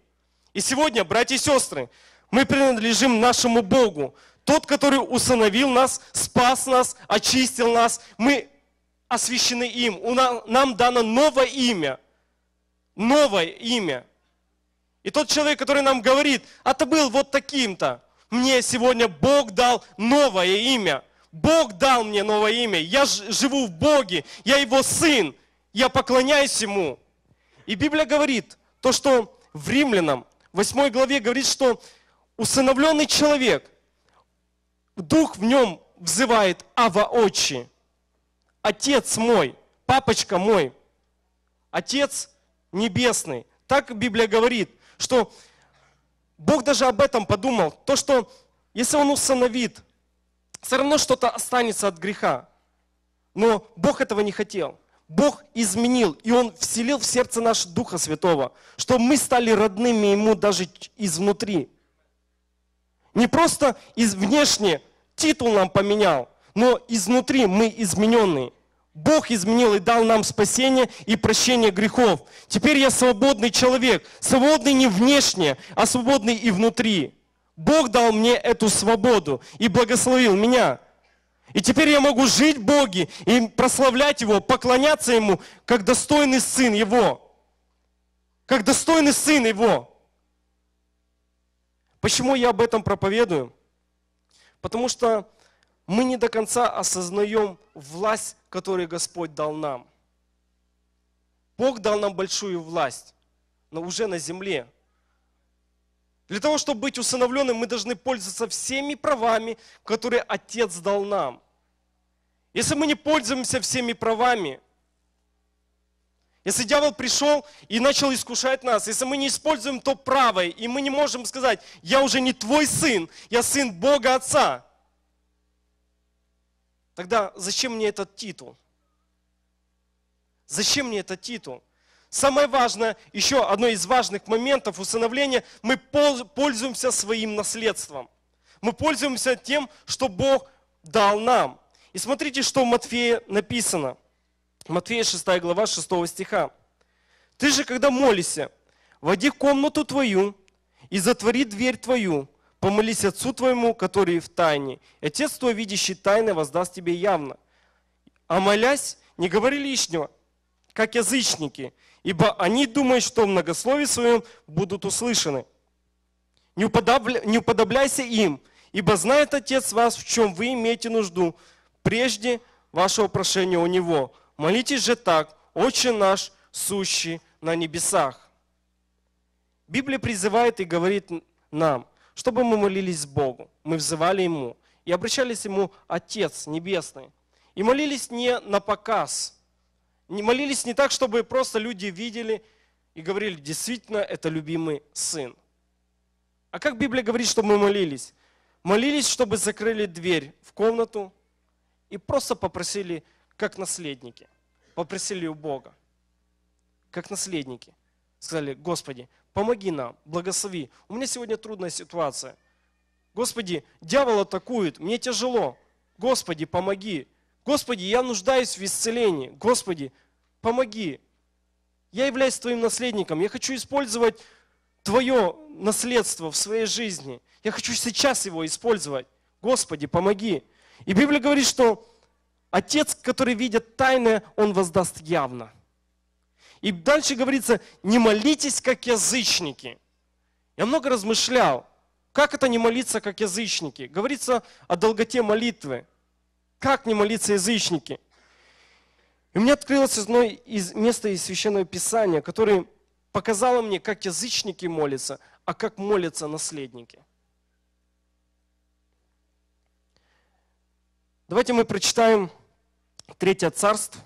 И сегодня, братья и сестры, мы принадлежим нашему Богу. Тот, который усыновил нас, спас нас, очистил нас. Мы освящены им. У на- Нам дано новое имя. Новое имя. И тот человек, который нам говорит, а ты был вот таким-то, мне сегодня Бог дал новое имя. Бог дал мне новое имя. Я живу в Боге, я Его сын, я поклоняюсь Ему. И Библия говорит, то, что в Римлянам, 8 главе говорит, что усыновленный человек, Дух в нем взывает Ава Отчи. Отец мой, папочка мой, Отец Небесный. Так Библия говорит, что Бог даже об этом подумал. То, что если Он усыновит, все равно что-то останется от греха. Но Бог этого не хотел. Бог изменил, и Он вселил в сердце наше Духа Святого, что мы стали родными Ему даже изнутри. Не просто из внешне титул нам поменял, но изнутри мы измененные. Бог изменил и дал нам спасение и прощение грехов. Теперь я свободный человек. Свободный не внешне, а свободный и внутри. Бог дал мне эту свободу и благословил меня. И теперь я могу жить в Боге и прославлять Его, поклоняться Ему, как достойный сын Его. Как достойный сын Его. Почему я об этом проповедую? Потому что мы не до конца осознаем власть, которую Господь дал нам. Бог дал нам большую власть, но уже на земле. Для того, чтобы быть усыновленным, мы должны пользоваться всеми правами, которые Отец дал нам. Если мы не пользуемся всеми правами, Если дьявол пришел и начал искушать нас, если мы не используем то правое, и мы не можем сказать, я уже не твой сын, я сын Бога Отца, тогда зачем мне этот титул? Зачем мне этот титул? Самое важное, еще одно из важных моментов усыновления, мы пол- пользуемся своим наследством. Мы пользуемся тем, что Бог дал нам. И смотрите, что в Матфея написано. Матфея 6 глава 6 стиха. Ты же, когда молишься, войди в комнату твою и затвори дверь твою, помолись Отцу твоему, который в тайне. Отец твой, видящий тайны, воздаст тебе явно. А молясь, не говори лишнего, как язычники, ибо они думают, что в многословии своем будут услышаны. Не, уподобля- не уподобляйся им, ибо знает Отец вас, в чем вы имеете нужду, прежде вашего прошения у Него. Молитесь же так, Отче наш, сущий на небесах. Библия призывает и говорит нам, чтобы мы молились Богу, мы взывали Ему и обращались Ему Отец Небесный. И молились не на показ, не молились не так, чтобы просто люди видели и говорили, действительно, это любимый сын. А как Библия говорит, чтобы мы молились? Молились, чтобы закрыли дверь в комнату и просто попросили, как наследники, попросили у Бога, как наследники. Сказали, Господи, помоги нам, благослови. У меня сегодня трудная ситуация. Господи, дьявол атакует, мне тяжело. Господи, помоги. Господи, я нуждаюсь в исцелении. Господи, помоги. Я являюсь Твоим наследником. Я хочу использовать Твое наследство в своей жизни. Я хочу сейчас его использовать. Господи, помоги. И Библия говорит, что Отец, который видит тайное, Он воздаст явно. И дальше говорится, не молитесь, как язычники. Я много размышлял, как это не молиться, как язычники. Говорится о долготе молитвы. Как не молиться язычники? И меня открылось одно из места из Священного Писания, которое показало мне, как язычники молятся, а как молятся наследники. Давайте мы прочитаем Третье царство,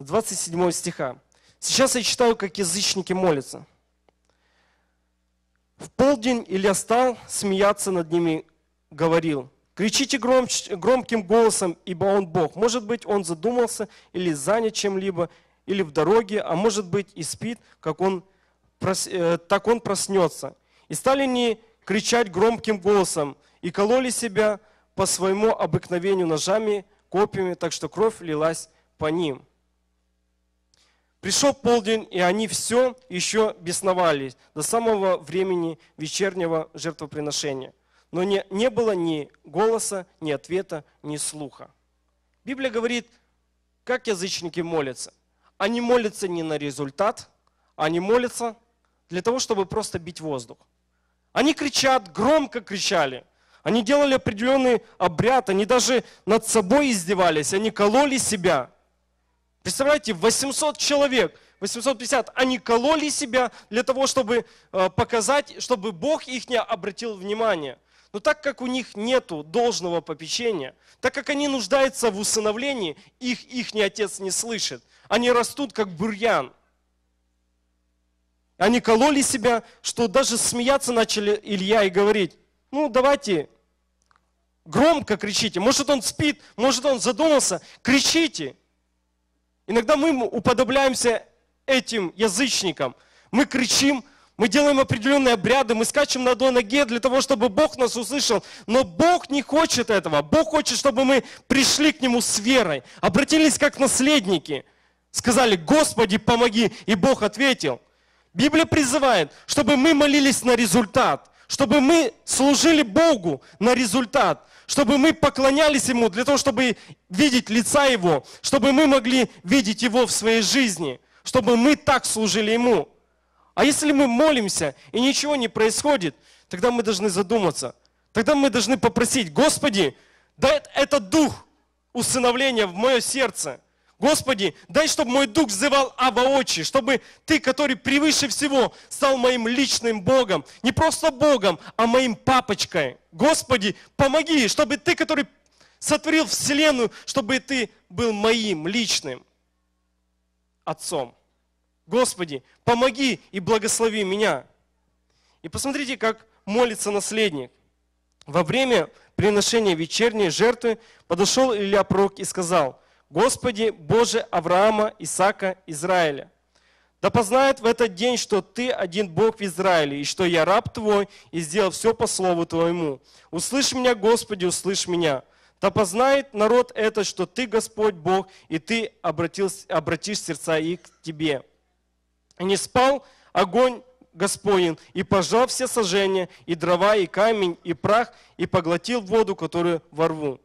27 стиха. Сейчас я читаю, как язычники молятся. В полдень Илья стал смеяться над ними, говорил, кричите громч- громким голосом, ибо он Бог. Может быть, он задумался или занят чем-либо, или в дороге, а может быть и спит, как он, э, так он проснется. И стали они кричать громким голосом и кололи себя по своему обыкновению ножами, копьями, так что кровь лилась по ним. Пришел полдень, и они все еще бесновались до самого времени вечернего жертвоприношения. Но не, не было ни голоса, ни ответа, ни слуха. Библия говорит, как язычники молятся. Они молятся не на результат, они молятся для того, чтобы просто бить воздух. Они кричат, громко кричали. Они делали определенный обряд, они даже над собой издевались, они кололи себя. Представляете, 800 человек, 850, они кололи себя для того, чтобы э, показать, чтобы Бог их не обратил внимание. Но так как у них нету должного попечения, так как они нуждаются в усыновлении, их их отец не слышит. Они растут как бурьян. Они кололи себя, что даже смеяться начали Илья и говорить, ну давайте, громко кричите. Может он спит, может он задумался, кричите. Иногда мы уподобляемся этим язычникам. Мы кричим, мы делаем определенные обряды, мы скачем на одной ноге для того, чтобы Бог нас услышал. Но Бог не хочет этого. Бог хочет, чтобы мы пришли к Нему с верой, обратились как наследники. Сказали, Господи, помоги. И Бог ответил. Библия призывает, чтобы мы молились на результат, чтобы мы служили Богу на результат, чтобы мы поклонялись Ему для того, чтобы видеть лица Его, чтобы мы могли видеть Его в своей жизни, чтобы мы так служили Ему. А если мы молимся и ничего не происходит, тогда мы должны задуматься. Тогда мы должны попросить, Господи, дай этот дух усыновления в мое сердце. Господи, дай, чтобы мой дух взывал Ава Отче, чтобы Ты, который превыше всего, стал моим личным Богом. Не просто Богом, а моим папочкой. Господи, помоги, чтобы Ты, который сотворил вселенную, чтобы ты был моим личным отцом. Господи, помоги и благослови меня. И посмотрите, как молится наследник. Во время приношения вечерней жертвы подошел Илья пророк и сказал, Господи, Боже Авраама, Исаака, Израиля, да познает в этот день, что Ты один Бог в Израиле, и что я раб Твой, и сделал все по слову Твоему. Услышь меня, Господи, услышь меня. Да познает народ это, что Ты Господь Бог, и Ты обратил, обратишь сердца их к Тебе. И не спал огонь Господень, и пожал все сожжения, и дрова, и камень, и прах, и поглотил воду, которую во рву.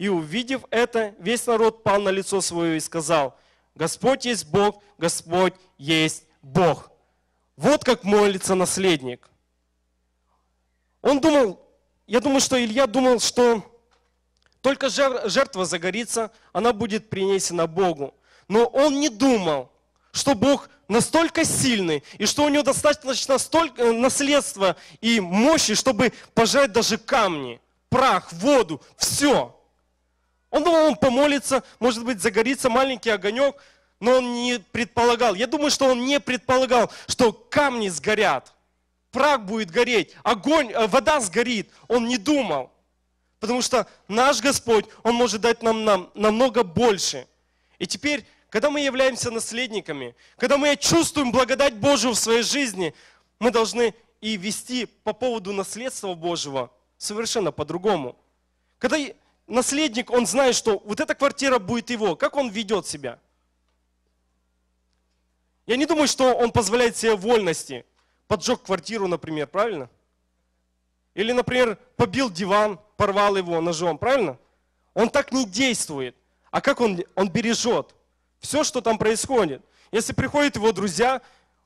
И увидев это, весь народ пал на лицо свое и сказал, Господь есть Бог, Господь есть Бог. Вот как молится наследник. Он думал, я думаю, что Илья думал, что только жер- жертва загорится, она будет принесена Богу. Но он не думал, что Бог настолько сильный, и что у него достаточно столько э, наследства и мощи, чтобы пожать даже камни, прах, воду, все. Он думал, он помолится, может быть, загорится маленький огонек, но он не предполагал. Я думаю, что он не предполагал, что камни сгорят, прах будет гореть, огонь, э, вода сгорит. Он не думал. Потому что наш Господь, Он может дать нам, нам намного больше. И теперь, когда мы являемся наследниками, когда мы чувствуем благодать Божию в своей жизни, мы должны и вести по поводу наследства Божьего совершенно по-другому. Когда наследник, он знает, что вот эта квартира будет его, как он ведет себя? Я не думаю, что он позволяет себе вольности. Поджег квартиру, например, правильно? Или, например, побил диван, порвал его ножом, правильно? Он так не действует. А как он, он бережет все, что там происходит. Если приходят его друзья,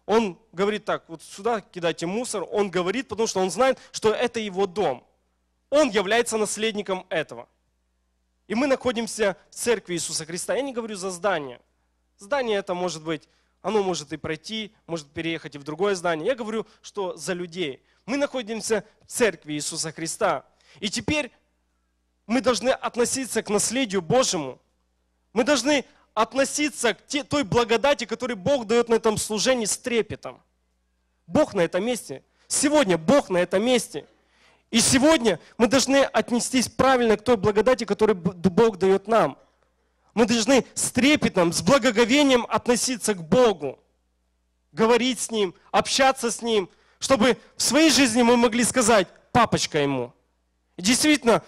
он говорит так, вот сюда кидайте мусор, он говорит, потому что он знает, что это его дом. Он является наследником этого. И мы находимся в церкви Иисуса Христа. Я не говорю за здание. Здание это может быть, оно может и пройти, может переехать и в другое здание. Я говорю, что за людей. Мы находимся в церкви Иисуса Христа. И теперь мы должны относиться к наследию Божьему. Мы должны относиться к той благодати, которую Бог дает на этом служении с трепетом. Бог на этом месте. Сегодня Бог на этом месте. И сегодня мы должны отнестись правильно к той благодати, которую Бог дает нам. Мы должны с трепетом, с благоговением относиться к Богу, говорить с Ним, общаться с Ним, чтобы в своей жизни мы могли сказать «папочка Ему». И действительно,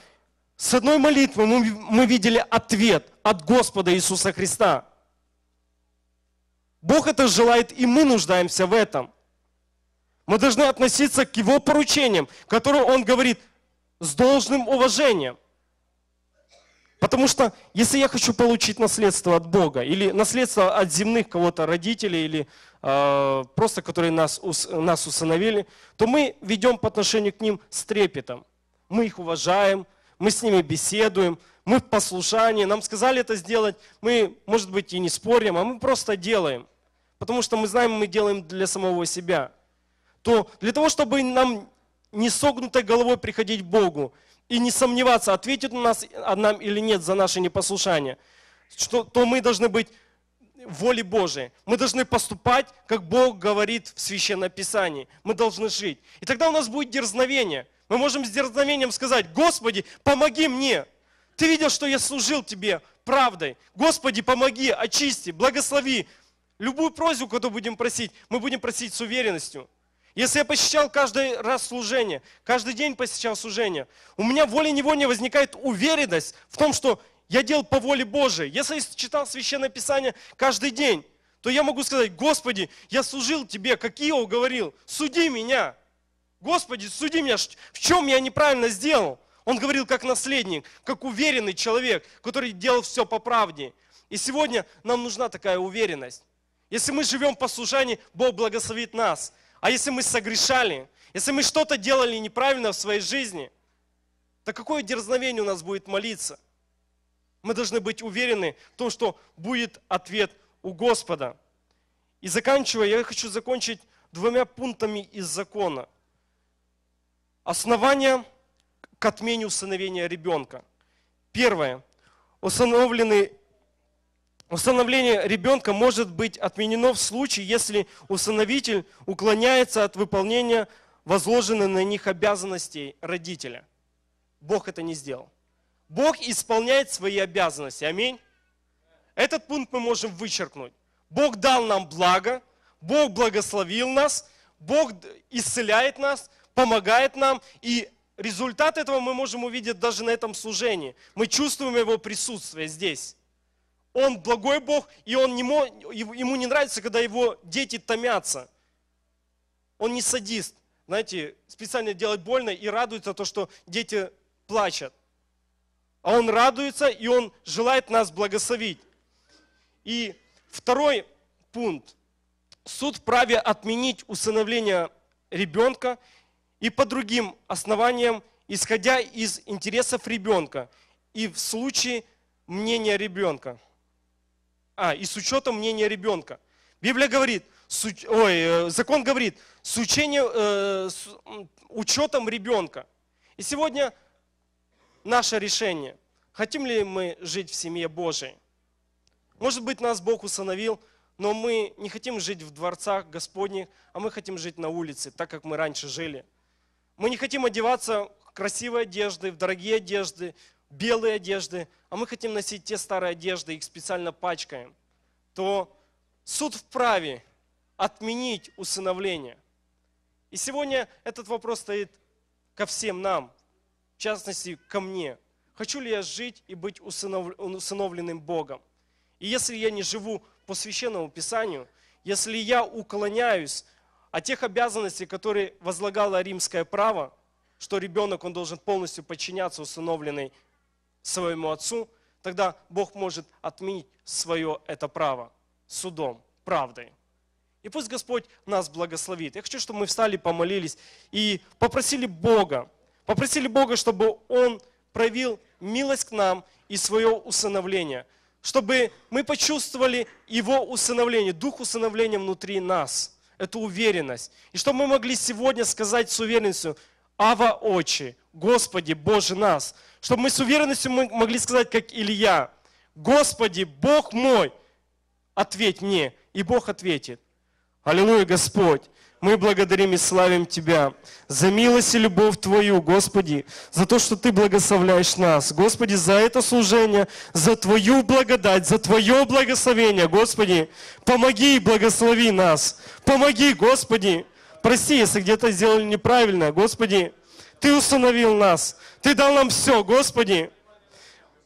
с одной молитвы мы, мы видели ответ от Господа Иисуса Христа. Бог это желает, и мы нуждаемся в этом. Мы должны относиться к Его поручениям, которые Он говорит с должным уважением. Потому что если я хочу получить наследство от Бога, или наследство от земных кого-то родителей, или э, просто которые нас, ус- нас усыновили, то мы ведем по отношению к ним с трепетом. Мы их уважаем, мы с ними беседуем, мы в послушании, нам сказали это сделать, мы, может быть, и не спорим, а мы просто делаем. Потому что мы знаем, мы делаем для самого себя. То для того, чтобы нам не согнутой головой приходить к Богу и не сомневаться, ответит он нас а нам или нет за наше непослушание, что, то мы должны быть воле Божией. Мы должны поступать, как Бог говорит в Священном Писании. Мы должны жить. И тогда у нас будет дерзновение. Мы можем с дерзновением сказать, Господи, помоги мне. Ты видел, что я служил Тебе правдой. Господи, помоги, очисти, благослови. Любую просьбу, которую будем просить, мы будем просить с уверенностью. Если я посещал каждый раз служение, каждый день посещал служение, у меня волей-невольно возникает уверенность в том, что я делал по воле Божией. Если я читал Священное Писание каждый день, то я могу сказать, Господи, я служил Тебе, как Иов говорил, суди меня. Господи, суди меня, в чем я неправильно сделал. Он говорил как наследник, как уверенный человек, который делал все по правде. И сегодня нам нужна такая уверенность. Если мы живем в послушании, Бог благословит нас. А если мы согрешали, если мы что-то делали неправильно в своей жизни, то какое дерзновение у нас будет молиться? Мы должны быть уверены в том, что будет ответ у Господа. И заканчивая, я хочу закончить двумя пунктами из закона. Основание к отмене усыновения ребенка. Первое. Установленный Усыновление ребенка может быть отменено в случае, если усыновитель уклоняется от выполнения возложенной на них обязанностей родителя. Бог это не сделал. Бог исполняет свои обязанности. Аминь. Этот пункт мы можем вычеркнуть. Бог дал нам благо, Бог благословил нас, Бог исцеляет нас, помогает нам, и результат этого мы можем увидеть даже на этом служении. Мы чувствуем Его присутствие здесь. Он благой Бог, и он не мо- ему не нравится, когда его дети томятся. Он не садист. Знаете, специально делать больно и радуется то, что дети плачут. А он радуется, и он желает нас благословить. И второй пункт. Суд вправе отменить усыновление ребенка и по другим основаниям, исходя из интересов ребенка и в случае мнения ребенка. А, и с учетом мнения ребенка. Библия говорит, с ой, э, закон говорит, с, учением, э, с учетом ребенка. И сегодня наше решение. Хотим ли мы жить в семье Божией? Может быть, нас Бог усыновил, но мы не хотим жить в дворцах Господних, а мы хотим жить на улице, так как мы раньше жили. Мы не хотим одеваться в красивые одежды, в дорогие одежды, белые одежды, а мы хотим носить те старые одежды, их специально пачкаем. То суд вправе отменить усыновление. И сегодня этот вопрос стоит ко всем нам, в частности, ко мне. Хочу ли я жить и быть усынов- усыновленным Богом? И если я не живу по священному Писанию, если я уклоняюсь от тех обязанностей, которые возлагало римское право, что ребенок, он должен полностью подчиняться усыновленной своему отцу, тогда Бог может отменить свое это право судом, правдой. И пусть Господь нас благословит. Я хочу, чтобы мы встали, помолились и попросили Бога, попросили Бога, чтобы Он проявил милость к нам и свое усыновление, чтобы мы почувствовали Его усыновление, дух усыновления внутри нас, эту уверенность. И чтобы мы могли сегодня сказать с уверенностью, Ава Очи, Господи, Боже нас. Чтобы мы с уверенностью могли сказать, как Илья, Господи, Бог мой, ответь мне. И Бог ответит. Аллилуйя, Господь. Мы благодарим и славим Тебя за милость и любовь Твою, Господи, за то, что Ты благословляешь нас. Господи, за это служение, за Твою благодать, за Твое благословение, Господи. Помоги и благослови нас. Помоги, Господи. Прости, если где-то сделали неправильно, Господи. Ты установил нас. Ты дал нам все, Господи.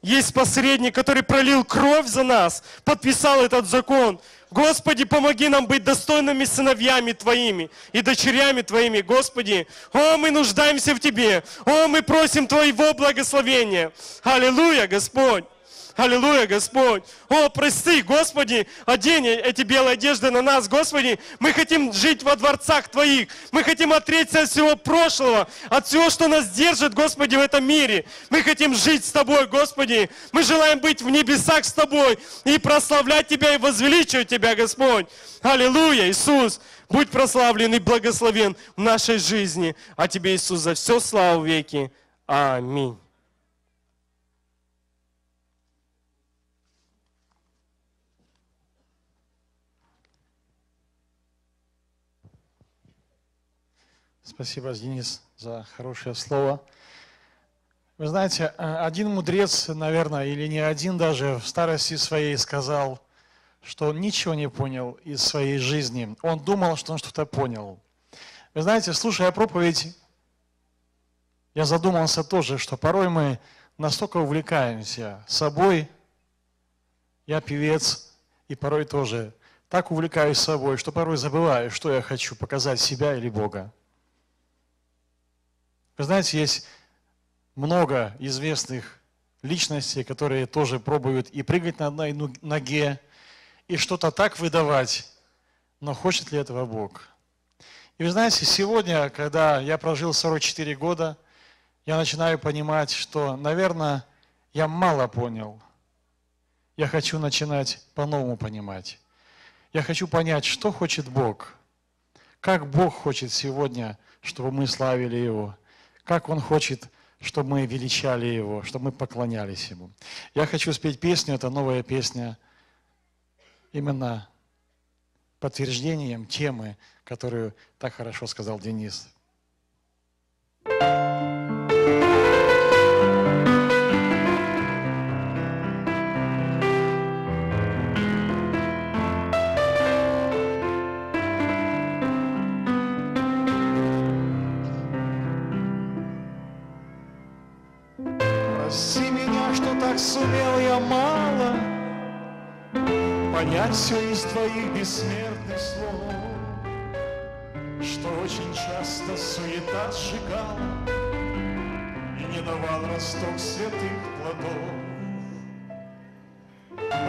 Есть посредник, который пролил кровь за нас, подписал этот закон. Господи, помоги нам быть достойными сыновьями Твоими и дочерями Твоими, Господи. О, мы нуждаемся в Тебе. О, мы просим Твоего благословения. Аллилуйя, Господь. Аллилуйя, Господь. О, прости, Господи, одень эти белые одежды на нас, Господи. Мы хотим жить во дворцах Твоих. Мы хотим отречься от всего прошлого, от всего, что нас держит, Господи, в этом мире. Мы хотим жить с Тобой, Господи. Мы желаем быть в небесах с Тобой и прославлять Тебя и возвеличивать Тебя, Господь. Аллилуйя, Иисус. Будь прославлен и благословен в нашей жизни. А Тебе, Иисус, за все славу веки. Аминь. Спасибо, Денис, за хорошее слово. Вы знаете, э, один мудрец, наверное, или не один даже, в старости своей сказал, что он ничего не понял из своей жизни. Он думал, что он что-то понял. Вы знаете, слушая проповедь, я задумался тоже, что порой мы настолько увлекаемся собой, я певец, и порой тоже так увлекаюсь собой, что порой забываю, что я хочу показать себя или Бога. Вы знаете, есть много известных личностей, которые тоже пробуют и прыгать на одной ноге, и что-то так выдавать, но хочет ли этого Бог? И вы знаете, сегодня, когда я прожил 44 года, я начинаю понимать, что, наверное, я мало понял. Я хочу начинать по-новому понимать. Я хочу понять, что хочет Бог. Как Бог хочет сегодня, чтобы мы славили Его. Как Он хочет, чтобы мы величали Его, чтобы мы поклонялись Ему. Я хочу спеть песню, это новая песня, именно подтверждением темы, которую так хорошо сказал Денис. Прости меня, что так сумел я мало Понять все из твоих бессмертных слов. Что очень часто суета сжигала И не давал росток святых плодов.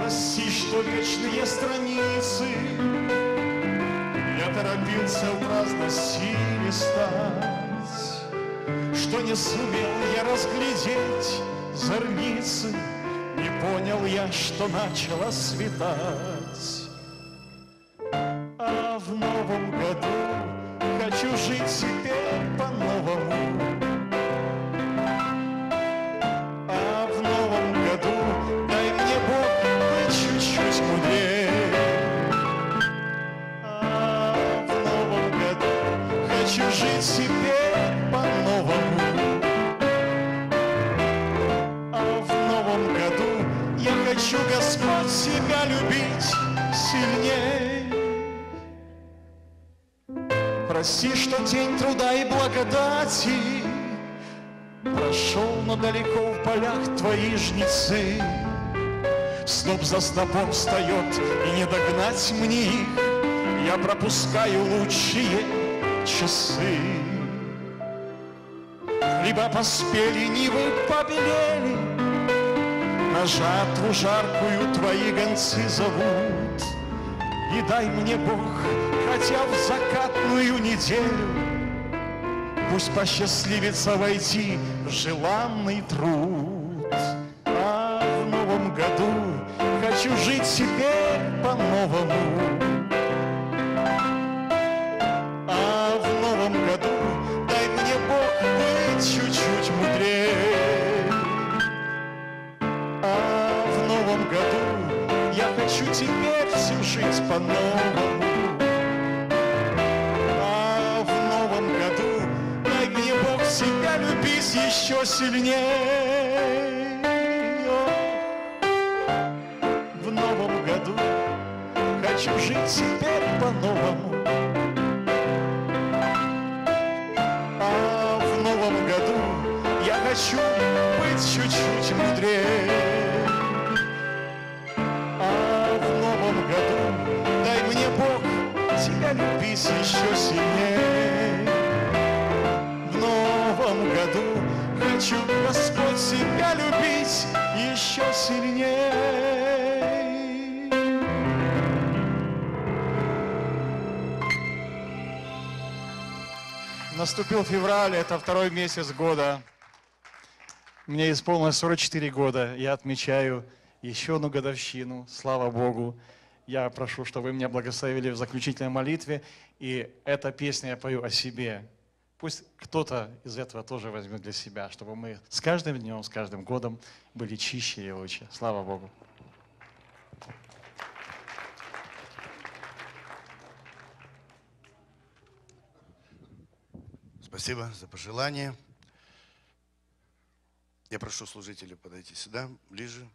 Прости, что вечные страницы Я торопился в праздности листать что не сумел я разглядеть зорницы, Не понял я, что начало светать. Но далеко в полях твои жнецы. Сноп за снопом встает, и не догнать мне их. Я пропускаю лучшие часы. Хлеба поспели, нивы побелели, На жатву жаркую твои гонцы зовут. И дай мне Бог, хотя в закатную неделю, Пусть посчастливится войти в желанный труд. А в новом году хочу жить теперь по-новому. Еще сильнее. Наступил февраль, это второй месяц года. Мне исполнилось 44 года. Я отмечаю еще одну годовщину. Слава Богу. Я прошу, чтобы вы меня благословили в заключительной молитве. И эта песня я пою о себе. Пусть кто-то из этого тоже возьмет для себя, чтобы мы с каждым днем, с каждым годом были чище и лучше. Слава Богу. Спасибо за пожелание. Я прошу служителей подойти сюда, ближе.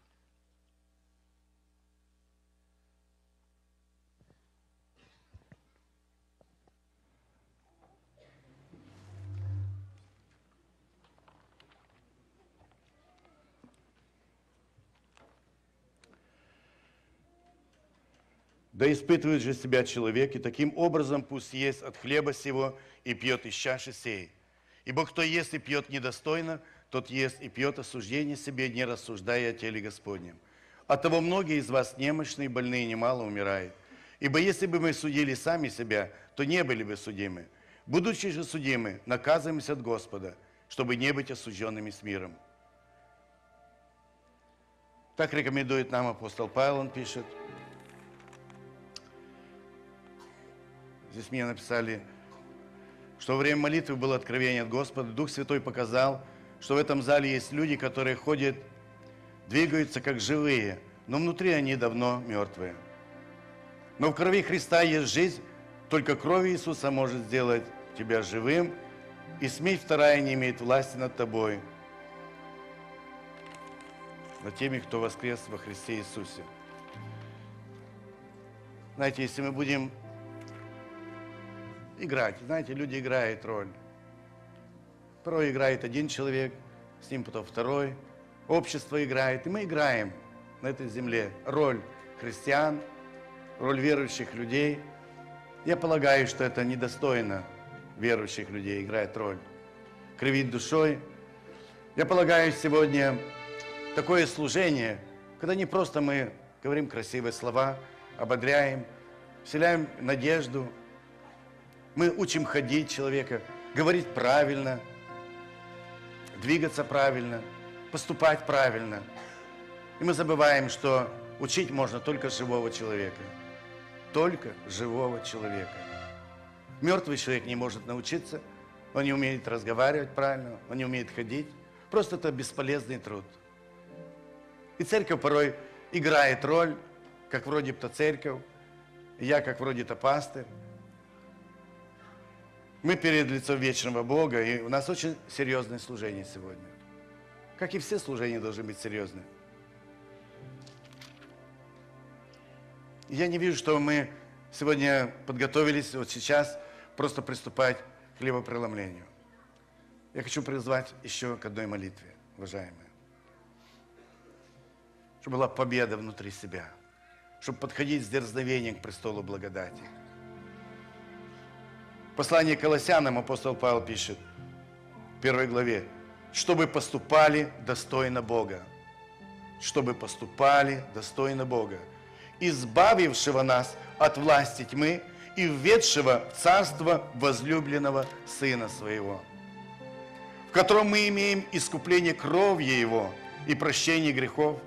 Да испытывает же себя человек, и таким образом пусть ест от хлеба сего и пьет из чаши сей. Ибо кто ест и пьет недостойно, тот ест и пьет осуждение себе, не рассуждая о теле Господнем. Оттого многие из вас немощные, больные, немало умирают. Ибо если бы мы судили сами себя, то не были бы судимы. Будучи же судимы, наказываемся от Господа, чтобы не быть осужденными с миром. Так рекомендует нам апостол Павел, он пишет. Здесь мне написали, что во время молитвы было откровение от Господа, Дух Святой показал, что в этом зале есть люди, которые ходят, двигаются как живые, но внутри они давно мертвые. Но в крови Христа есть жизнь, только кровь Иисуса может сделать тебя живым, и смерть вторая не имеет власти над тобой, над теми, кто воскрес во Христе Иисусе. Знаете, если мы будем играть, знаете, люди играют роль. Порой играет один человек, с ним потом второй, общество играет, и мы играем на этой земле роль христиан, роль верующих людей. Я полагаю, что это недостойно верующих людей играть роль. Кривить душой. Я полагаю, сегодня такое служение, когда не просто мы говорим красивые слова, ободряем, вселяем надежду, мы учим ходить человека, говорить правильно, двигаться правильно, поступать правильно. И мы забываем, что учить можно только живого человека. Только живого человека. Мертвый человек не может научиться, он не умеет разговаривать правильно, он не умеет ходить. Просто это бесполезный труд. И церковь порой играет роль, как вроде бы то церковь, я как вроде то пастырь. Мы перед лицом вечного Бога, и у нас очень серьезное служение сегодня. Как и все служения должны быть серьезны. Я не вижу, что мы сегодня подготовились вот сейчас просто приступать к хлебопреломлению. Я хочу призвать еще к одной молитве, уважаемые. Чтобы была победа внутри себя. Чтобы подходить с дерзновением к престолу благодати. Послание к Колоссянам апостол Павел пишет в первой главе, чтобы поступали достойно Бога. Чтобы поступали достойно Бога, избавившего нас от власти тьмы и введшего в царство возлюбленного Сына Своего, в котором мы имеем искупление кровью Его и прощение грехов,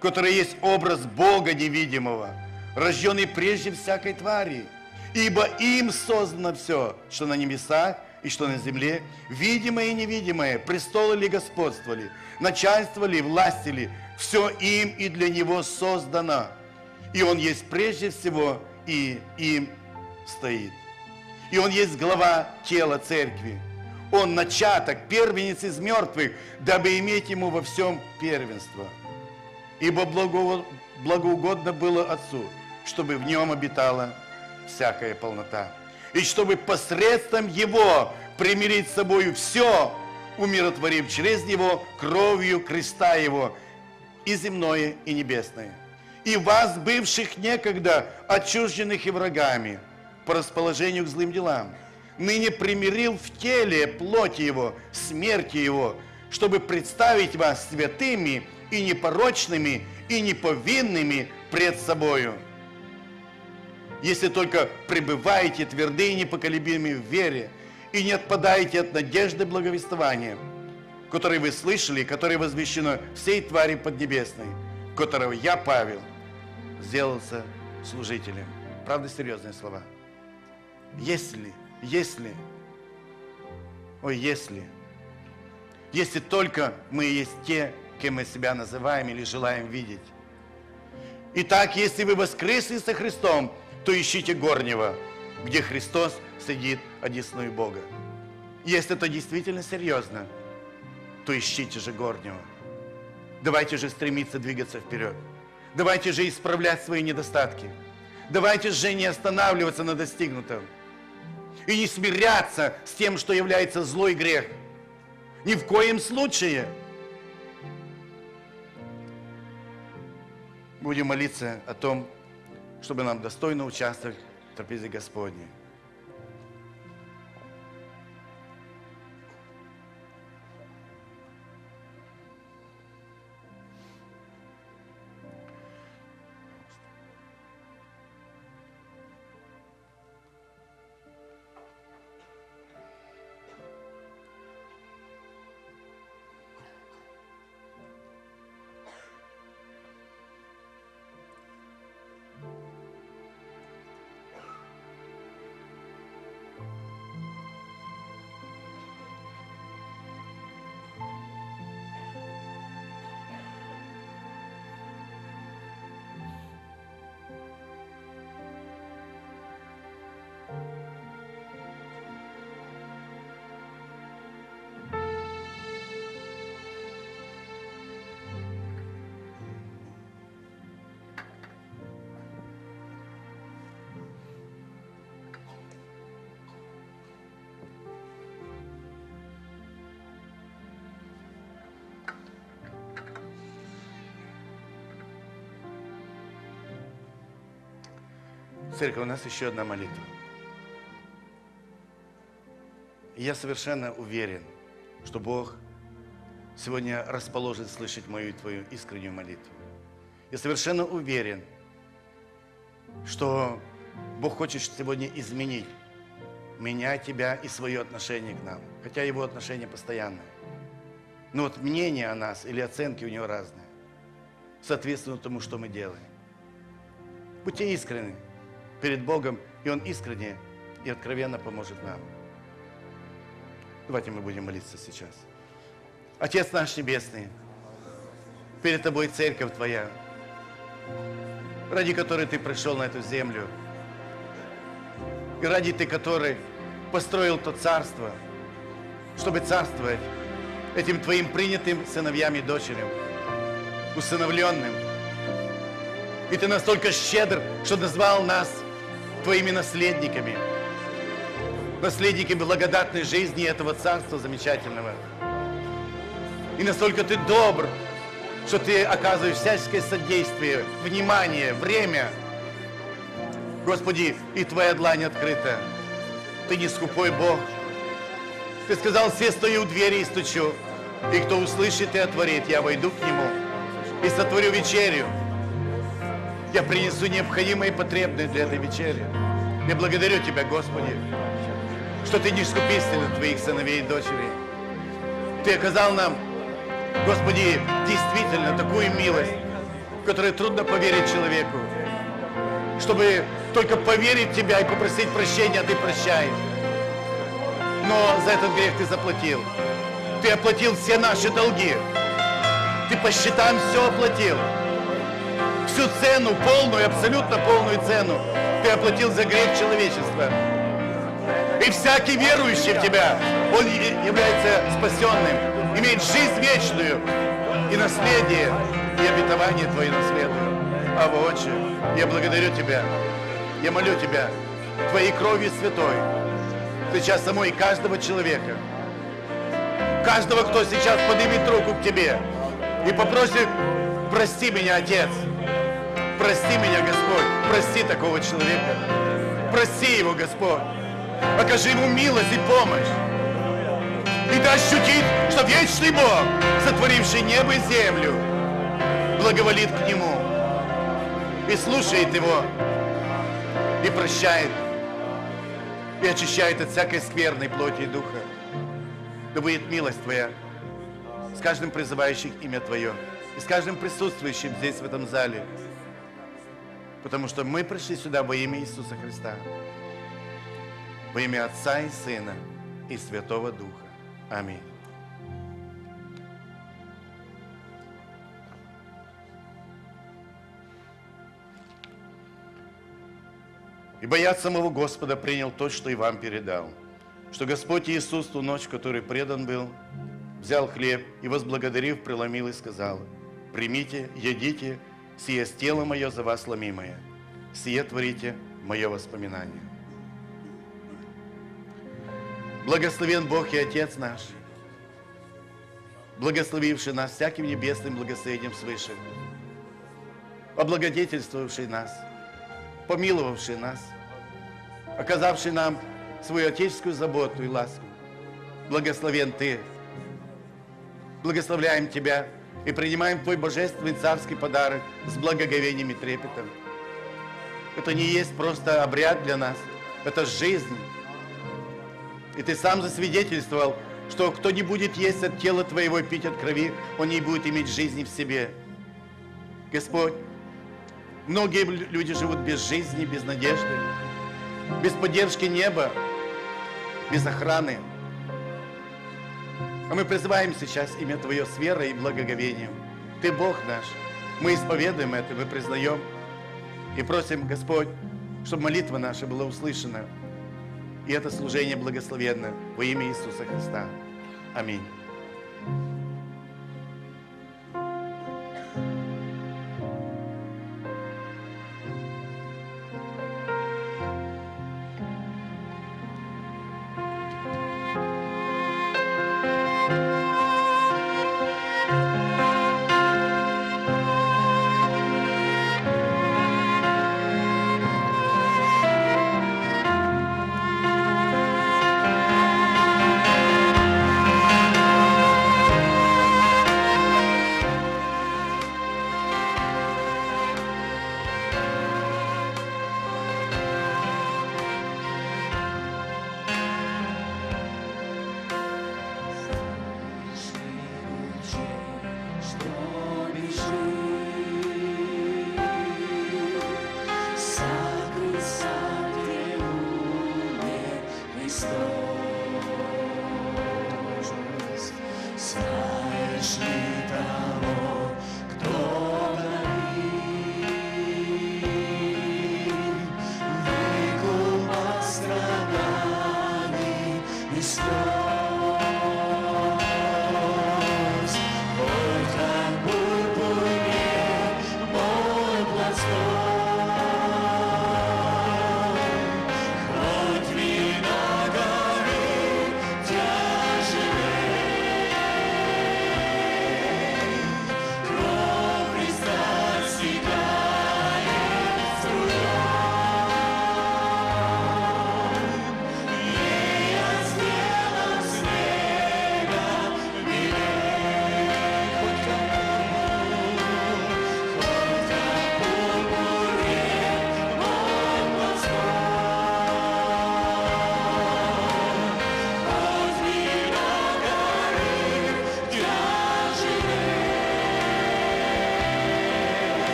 который есть образ Бога невидимого, рожденный прежде всякой твари – Ибо им создано все, что на небесах и что на земле, видимое и невидимое, престолы ли господство ли, начальство ли, власти ли, все им и для него создано. И он есть прежде всего и им стоит. И он есть глава тела церкви. Он начаток, первенец из мертвых, дабы иметь ему во всем первенство. Ибо благоугодно было Отцу, чтобы в нем обитала всякая полнота. И чтобы посредством Его примирить с собою все, умиротворив через Него кровью креста Его, и земное, и небесное. И вас, бывших некогда отчужденных и врагами, по расположению к злым делам, ныне примирил в теле плоти Его, смерти Его, чтобы представить вас святыми и непорочными, и неповинными пред собою – если только пребываете тверды и непоколебимы в вере и не отпадаете от надежды благовествования, которое вы слышали, которое возвещено всей твари поднебесной, которого я, Павел, сделался служителем. Правда, серьезные слова. Если, если, ой, если, если только мы есть те, кем мы себя называем или желаем видеть. Итак, если вы воскресли со Христом, то ищите горнего, где Христос сидит одесную Бога. Если это действительно серьезно, то ищите же горнего. Давайте же стремиться двигаться вперед. Давайте же исправлять свои недостатки. Давайте же не останавливаться на достигнутом. И не смиряться с тем, что является злой грех. Ни в коем случае. Будем молиться о том, чтобы нам достойно участвовать в трапезе Господней. Церковь, у нас еще одна молитва. И я совершенно уверен, что Бог сегодня расположен слышать мою и твою искреннюю молитву. Я совершенно уверен, что Бог хочет сегодня изменить меня, тебя и свое отношение к нам. Хотя его отношение постоянное. Но вот мнение о нас или оценки у него разные. Соответственно тому, что мы делаем. Будьте искренны перед Богом, и Он искренне и откровенно поможет нам. Давайте мы будем молиться сейчас. Отец наш Небесный, перед Тобой церковь Твоя, ради которой Ты пришел на эту землю, и ради Ты которой построил то царство, чтобы царствовать этим Твоим принятым сыновьям и дочерям, усыновленным. И Ты настолько щедр, что назвал нас Твоими наследниками, наследниками благодатной жизни этого царства замечательного. И настолько Ты добр, что Ты оказываешь всяческое содействие, внимание, время. Господи, и Твоя длань открыта. Ты не скупой Бог. Ты сказал, все стою у двери и стучу. И кто услышит и отворит, я войду к нему и сотворю вечерю. Я принесу необходимые и потребные для этой вечери. Я благодарю Тебя, Господи, что Ты не скупитель Твоих сыновей и дочерей. Ты оказал нам, Господи, действительно такую милость, в которой трудно поверить человеку. Чтобы только поверить в Тебя и попросить прощения, а Ты прощаешь. Но за этот грех Ты заплатил. Ты оплатил все наши долги. Ты по счетам все оплатил. Всю цену, полную, абсолютно полную цену Ты оплатил за грех человечества. И всякий верующий в Тебя, он является спасенным, имеет жизнь вечную и наследие, и обетование Твое наследует. Ава, Отче, я благодарю Тебя, я молю Тебя, Твоей кровью святой, сейчас самой каждого человека, каждого, кто сейчас поднимет руку к Тебе и попросит, прости меня, Отец, прости меня, Господь, прости такого человека, прости его, Господь, окажи ему милость и помощь. И да ощутит, что вечный Бог, сотворивший небо и землю, благоволит к нему и слушает его, и прощает, и очищает от всякой скверной плоти и духа. Да будет милость Твоя с каждым призывающим имя Твое и с каждым присутствующим здесь, в этом зале. Потому что мы пришли сюда во имя Иисуса Христа, во имя Отца и Сына и Святого Духа. Аминь. Ибо я от самого Господа принял то, что и вам передал, что Господь Иисус ту ночь, в которой предан был, взял хлеб и, возблагодарив, преломил и сказал, «Примите, едите, сие есть тело мое за вас ломимое, сие творите мое воспоминание». Благословен Бог и Отец наш, благословивший нас всяким небесным благословением свыше, облагодетельствовавший нас, помиловавший нас, оказавший нам свою отеческую заботу и ласку. Благословен Ты. Благословляем Тебя и принимаем Твой божественный царский подарок с благоговением и трепетом. Это не есть просто обряд для нас, это жизнь. И Ты сам засвидетельствовал, что кто не будет есть от тела Твоего и пить от крови, он не будет иметь жизни в себе. Господь, Многие лю- люди живут без жизни, без надежды, без поддержки неба, без охраны. А мы призываем сейчас имя Твое с верой и благоговением. Ты Бог наш. Мы исповедуем это, мы признаем и просим, Господь, чтобы молитва наша была услышана. И это служение благословенно во имя Иисуса Христа. Аминь.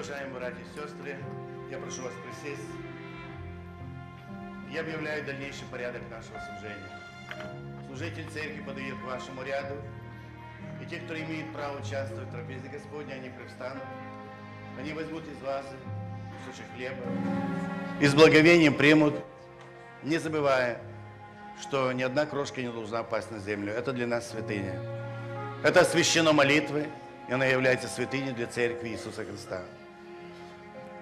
Уважаемые братья и сестры, я прошу вас присесть. Я объявляю дальнейший порядок нашего служения. Служитель церкви подойдет к вашему ряду, и те, кто имеет право участвовать в трапезе Господней, они привстанут. Они возьмут из вазы кусочек хлеба и с благовением примут, не забывая, что ни одна крошка не должна пасть на землю. Это для нас святыня. Это освящено молитвой, и она является святыней для церкви Иисуса Христа.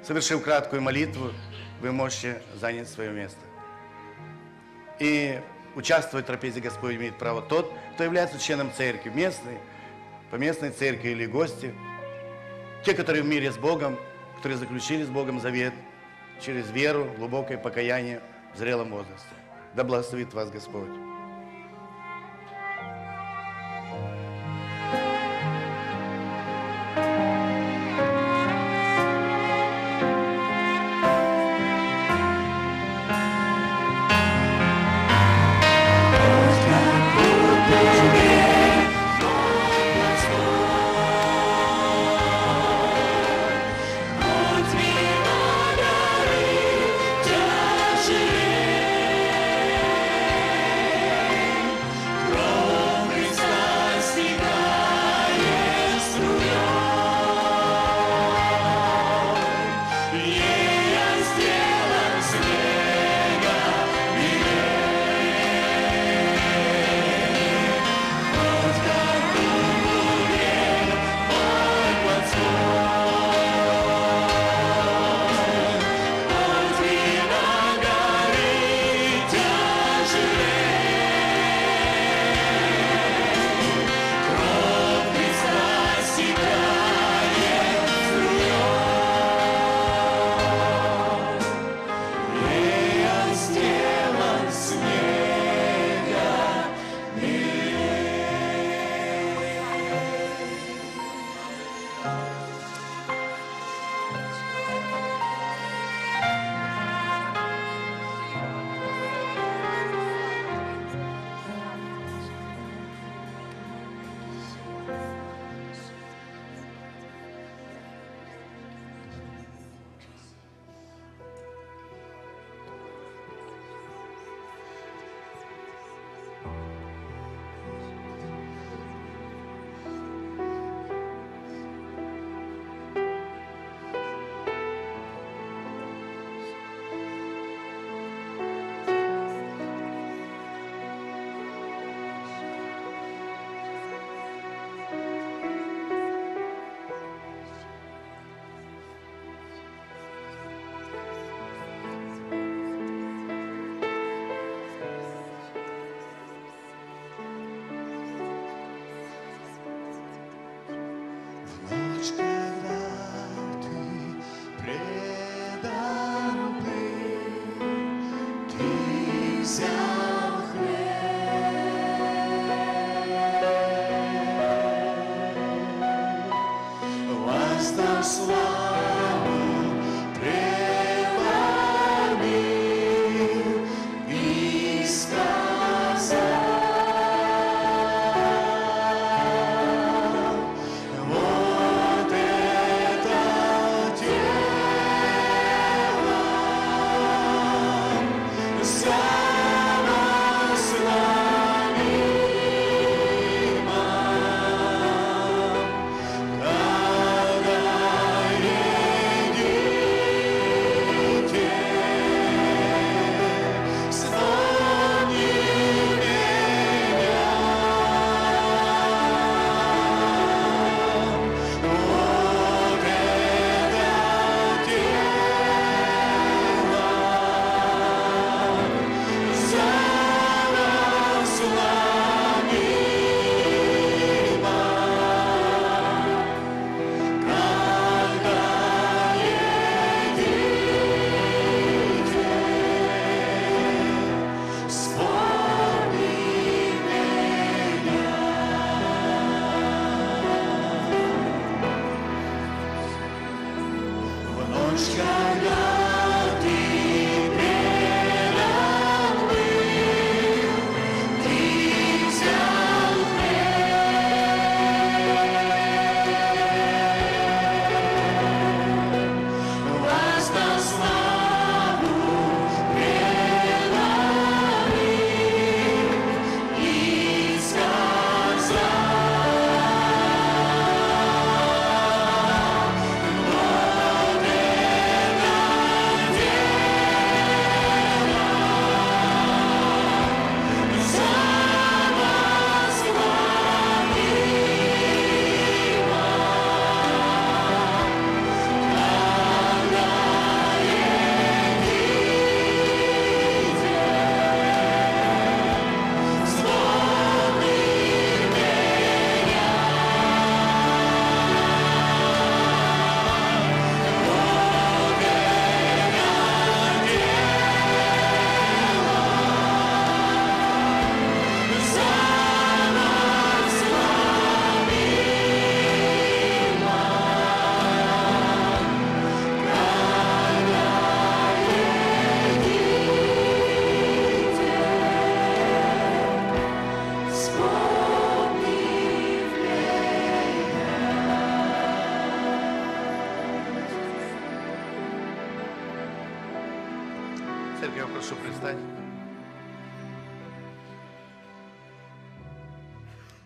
Совершив краткую молитву, вы можете занять свое место. И участвовать в трапезе Господь имеет право тот, кто является членом церкви, местной, по местной церкви или гости, те, которые в мире с Богом, которые заключили с Богом завет через веру, глубокое покаяние в зрелом возрасте. Да благословит вас Господь.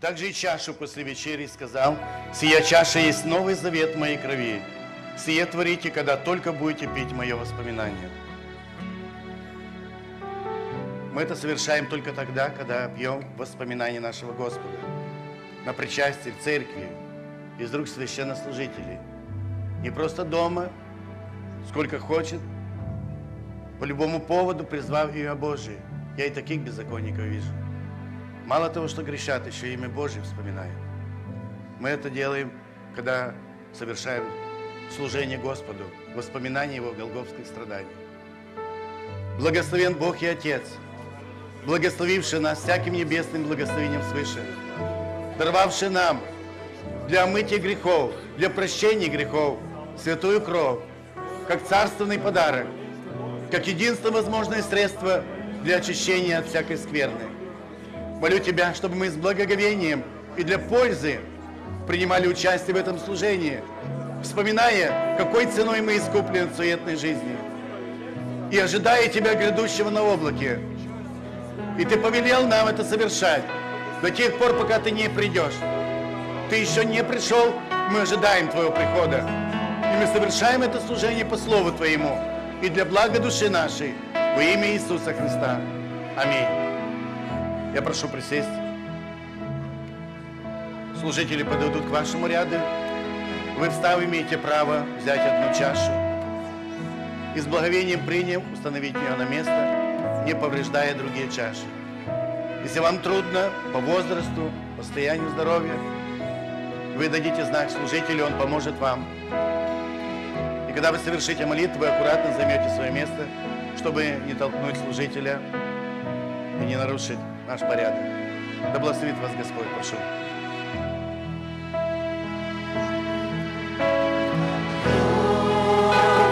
Также и чашу после вечери сказал, «Сия чаша есть новый завет моей крови. Сие творите, когда только будете пить мое воспоминание». Мы это совершаем только тогда, когда пьем воспоминания нашего Господа. На причастии, в церкви, из рук священнослужителей. Не просто дома, сколько хочет, по любому поводу призвав имя Божие. Я и таких беззаконников вижу. Мало того, что грешат, еще имя Божие вспоминают. Мы это делаем, когда совершаем служение Господу, воспоминание Его голговских страданий. Благословен Бог и Отец, благословивший нас всяким небесным благословением свыше, даровавший нам для омытия грехов, для прощения грехов, святую кровь, как царственный подарок, как единственное возможное средство для очищения от всякой скверны. Молю Тебя, чтобы мы с благоговением и для пользы принимали участие в этом служении, вспоминая, какой ценой мы искуплены от суетной жизни, и ожидая Тебя, грядущего на облаке. И Ты повелел нам это совершать до тех пор, пока Ты не придешь. Ты еще не пришел, мы ожидаем Твоего прихода. И мы совершаем это служение по Слову Твоему и для блага души нашей во имя Иисуса Христа. Аминь. Я прошу присесть. Служители подойдут к вашему ряду. Вы встав имеете право взять одну чашу и с благовением приняв установить ее на место, не повреждая другие чаши. Если вам трудно по возрасту, по состоянию здоровья, вы дадите знак служителю, он поможет вам. И когда вы совершите молитву, вы аккуратно займете свое место, чтобы не толкнуть служителя и не нарушить наш порядок. Да благословит вас Господь, прошу.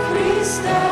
Христа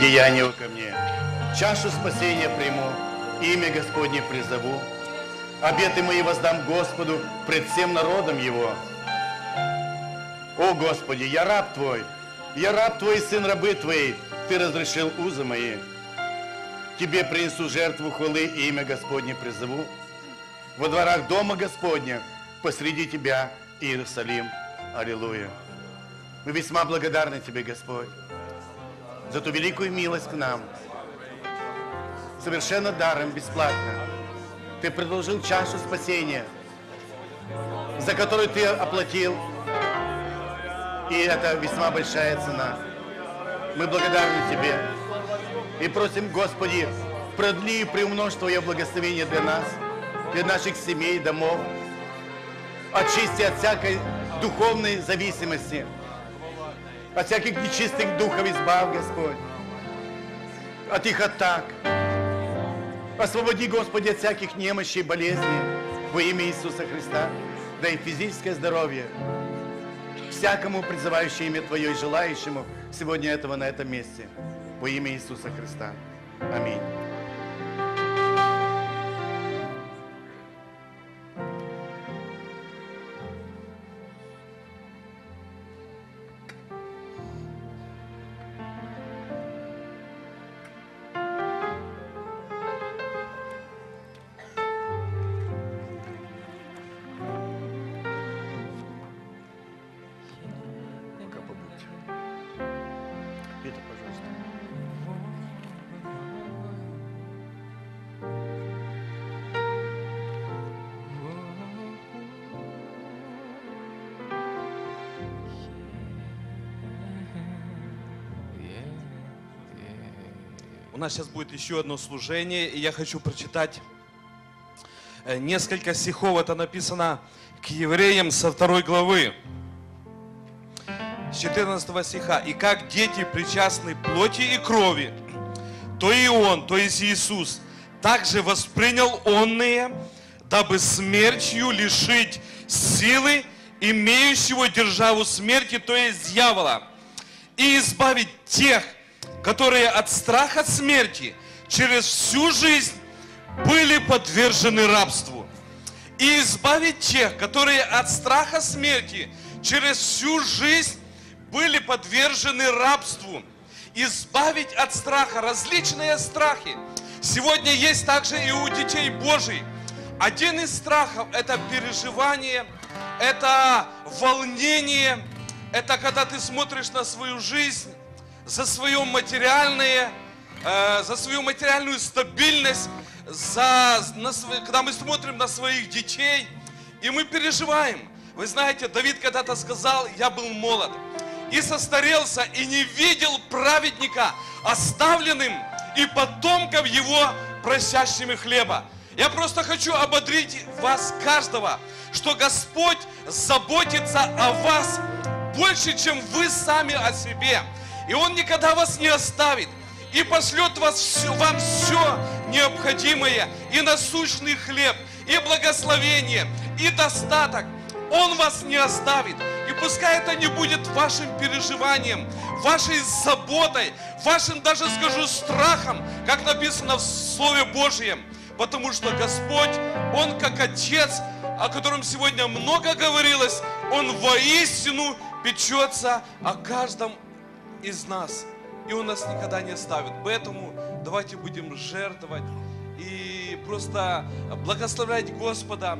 Его ко мне. Чашу спасения приму, имя Господне призову. Обеты мои воздам Господу пред всем народом Его. О Господи, я раб Твой, я раб Твой, сын рабы Твоей, Ты разрешил узы мои. Тебе принесу жертву хвалы и имя Господне призову. Во дворах дома Господня, посреди Тебя, Иерусалим. Аллилуйя. Мы весьма благодарны Тебе, Господь, за ту великую милость к нам. Совершенно даром, бесплатно. Ты предложил чашу спасения, за которую Ты оплатил. И это весьма большая цена. Мы благодарны Тебе и просим, Господи, продли и приумножь Твое благословение для нас, для наших семей, домов. Очисти от всякой духовной зависимости, от всяких нечистых духов избав, Господь, от их атак. Освободи, Господи, от всяких немощей, болезней во имя Иисуса Христа. Дай физическое здоровье всякому призывающему имя Твое и желающему сегодня этого на этом месте. Во имя Иисуса Христа. Аминь. Питер, пожалуйста. У нас сейчас будет еще одно служение, и я хочу прочитать э, несколько стихов. Это написано к евреям со второй главы, 14 стиха. «И как дети причастны плоти и крови, то и Он, то есть Иисус, также воспринял онные, дабы смертью лишить силы имеющего державу смерти, то есть дьявола, и избавить тех, которые от страха смерти через всю жизнь были подвержены рабству. И избавить тех, которые от страха смерти через всю жизнь были подвержены рабству. Избавить от страха различные страхи. Сегодня есть также и у детей Божьих. Один из страхов – это переживание, это волнение, это когда ты смотришь на свою жизнь, за свое материальное, э, за свою материальную стабильность, за, на когда мы смотрим на своих детей, и мы переживаем. Вы знаете, Давид когда-то сказал, я был молод, и состарелся, и не видел праведника оставленным, и потомков его просящими хлеба. Я просто хочу ободрить вас каждого, что Господь заботится о вас больше, чем вы сами о себе. И Он никогда вас не оставит. И пошлет вас вам все необходимое, и насущный хлеб, и благословение, и достаток. Он вас не оставит. И пускай это не будет вашим переживанием, вашей заботой, вашим даже скажу страхом, как написано в Слове Божьем. Потому что Господь, Он как Отец, о котором сегодня много говорилось, Он воистину печется о каждом из нас. И Он нас никогда не оставит. Поэтому давайте будем жертвовать и просто благословлять Господа,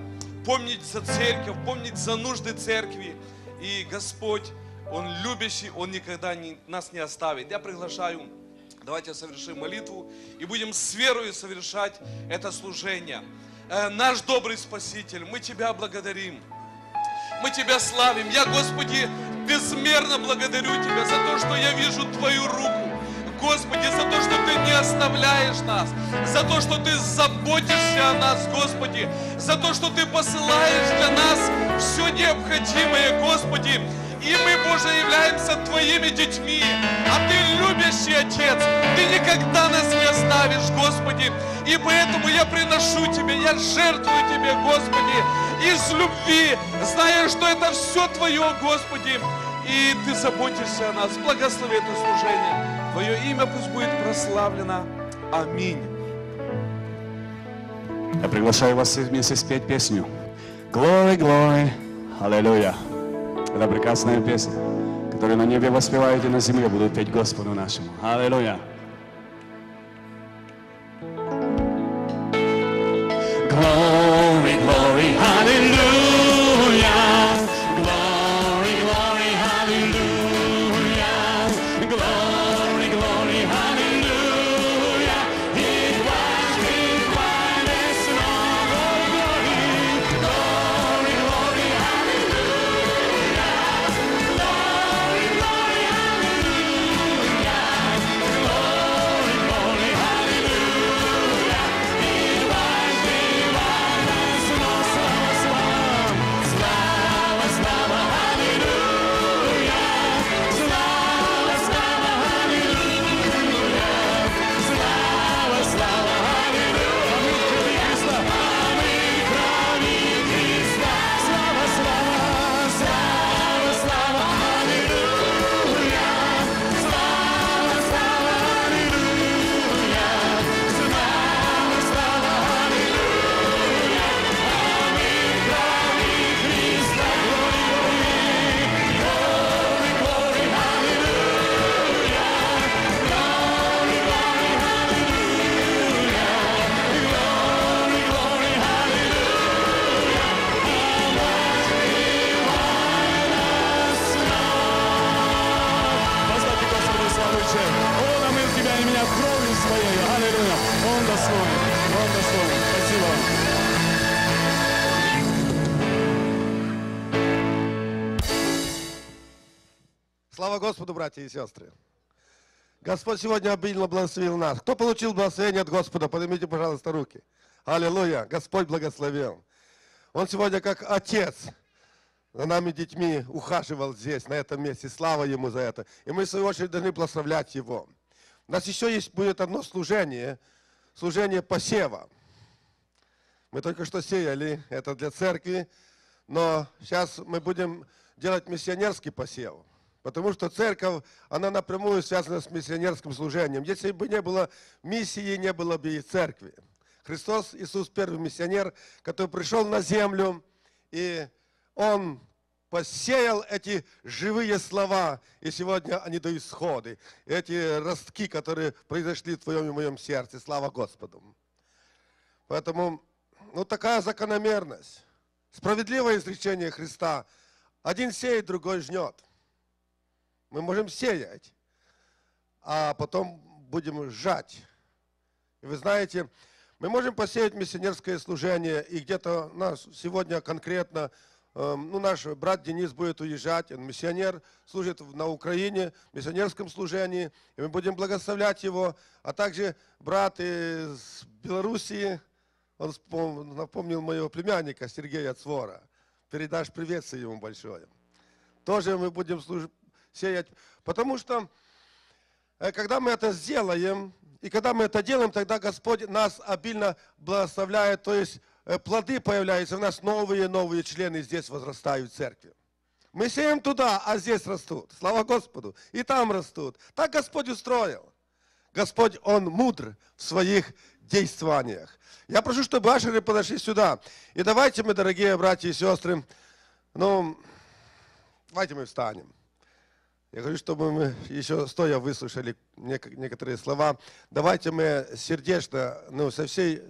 помнить за церковь, помнить за нужды церкви. И Господь, Он любящий, Он никогда не- нас не оставит. Я приглашаю, давайте совершим молитву и будем с верой совершать это служение. Э, Наш добрый Спаситель, мы Тебя благодарим. Мы Тебя славим. Я, Господи, безмерно благодарю Тебя за то, что я вижу Твою руку. Господи, за то, что Ты не оставляешь нас, за то, что Ты заботишься о нас, Господи, за то, что Ты посылаешь для нас все необходимое, Господи. И мы, Боже, являемся Твоими детьми, а Ты любящий Отец. Ты никогда нас не оставишь, Господи. И поэтому я приношу Тебе, я жертвую Тебе, Господи, из любви, зная, что это все Твое, Господи. и Ты заботишься о нас. Благослови это служение. Твое имя пусть будет прославлено. Аминь. Я приглашаю вас вместе спеть песню. Glory, glory, аллилуйя. Это прекрасная песня, которую на небе воспевают и на земле будут петь Господу нашему. Аллилуйя. Glory, glory, hallelujah. Братья и сестры. Господь сегодня обильно благословил нас. Кто получил благословение от Господа, поднимите, пожалуйста, руки. Аллилуйя. Господь благословил. Он сегодня как отец за нами детьми ухаживал здесь, на этом месте. Слава Ему за это. И мы, в свою очередь, должны прославлять Его. У нас еще есть будет одно служение, служение посева. Мы только что сеяли, это для церкви, но сейчас мы будем делать миссионерский посев. Потому что церковь, она напрямую связана с миссионерским служением. Если бы не было миссии, не было бы и церкви. Христос, Иисус, первый миссионер, который пришел на землю, и Он посеял эти живые слова, и сегодня они дают сходы. Эти ростки, которые произошли в твоем и моем сердце. Слава Господу. Поэтому, ну, такая закономерность. Справедливое изречение Христа. Один сеет, другой жнет. Мы можем сеять, а потом будем сжать. И вы знаете, мы можем посеять миссионерское служение, и где-то нас сегодня конкретно, э, ну, наш брат Денис будет уезжать, он миссионер, служит на Украине, в миссионерском служении, и мы будем благословлять его, а также брат из Белоруссии, он напомнил моего племянника Сергея Цвора. Передашь приветствие ему большое. Тоже мы будем служ- сеять. Потому что, э, когда мы это сделаем, и когда мы это делаем, тогда Господь нас обильно благословляет, то есть э, плоды появляются, у нас новые, новые члены здесь возрастают в церкви. Мы сеем туда, а здесь растут. Слава Господу. И там растут. Так Господь устроил. Господь, Он мудр в своих действованиях. Я прошу, чтобы ашеры подошли сюда. И давайте мы, дорогие братья и сестры, ну, давайте мы встанем. Я хочу, чтобы мы еще стоя выслушали нек- некоторые слова. Давайте мы сердечно, ну, со всей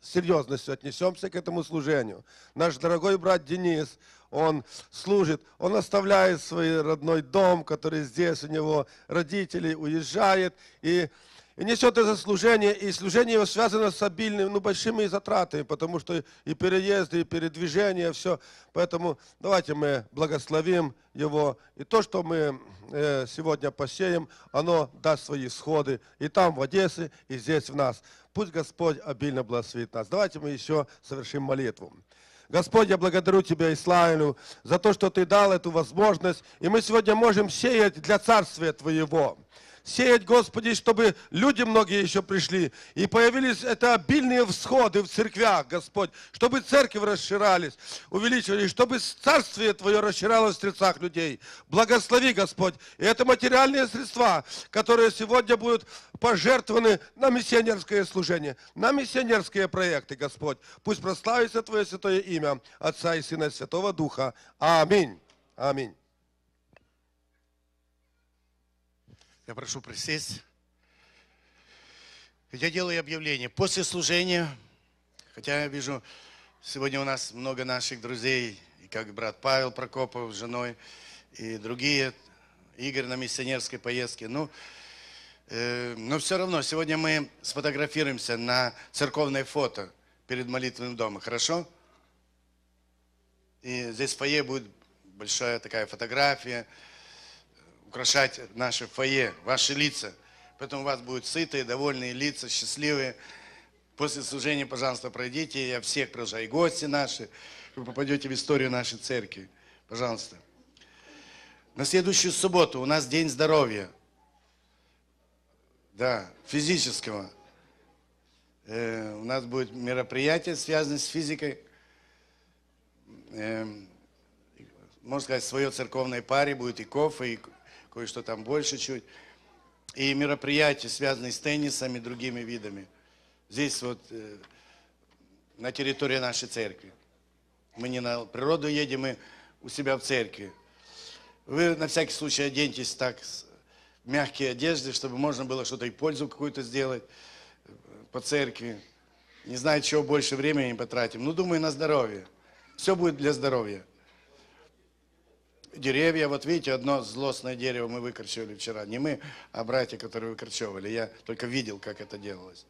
серьезностью отнесемся к этому служению. Наш дорогой брат Денис, он служит, он оставляет свой родной дом, который здесь у него, родители, уезжает и, и несет это служение. И служение его связано с обильными, ну, большими затратами, потому что и переезды, и передвижение, все. Поэтому давайте мы благословим его. И то, что мы э, сегодня посеем, оно даст свои сходы и там, в Одессе, и здесь в нас. Пусть Господь обильно благословит нас. Давайте мы еще совершим молитву. Господь, я благодарю Тебя и славлю за то, что Ты дал эту возможность, и мы сегодня можем сеять для Царствия Твоего. Сеять, Господи, чтобы люди многие еще пришли. И появились это обильные всходы в церквях, Господь, чтобы церкви расширались, увеличивались, чтобы царствие Твое расширялось в сердцах людей. Благослови, Господь. И это материальные средства, которые сегодня будут пожертвованы на миссионерское служение, на миссионерские проекты, Господь. Пусть прославится Твое святое имя, Отца и Сына и Святого Духа. Аминь. Аминь. Я прошу присесть. Я делаю объявление. После служения, хотя я вижу, сегодня у нас много наших друзей, и как брат Павел Прокопов с женой, и другие, Игорь на миссионерской поездке. Ну, э, но все равно, сегодня мы сфотографируемся на церковное фото перед молитвенным домом. Хорошо? И здесь в фойе будет большая такая фотография, украшать наше фойе, ваши лица. Поэтому у вас будут сытые, довольные лица, счастливые. После служения, пожалуйста, пройдите. Я всех приглашаю, и гости наши. Вы попадете в историю нашей церкви. Пожалуйста. На следующую субботу у нас День здоровья. Да, физического. Э, у нас будет мероприятие, связанное с физикой. Эм, можно сказать, в своей церковной паре будет и кофе, и кое-что там больше чуть. И мероприятия, связанные с теннисом и другими видами. Здесь вот э, на территории нашей церкви. Мы не на природу едем, мы у себя в церкви. Вы на всякий случай оденьтесь так в мягкие одежды, чтобы можно было что-то и пользу какую-то сделать э, по церкви. Не знаю, чего больше времени потратим. Ну, думаю, на здоровье. Все будет для здоровья. Деревья, вот видите, одно злостное дерево мы выкорчевали вчера. Не мы, а братья, которые выкорчевывали. Я только видел, как это делалось.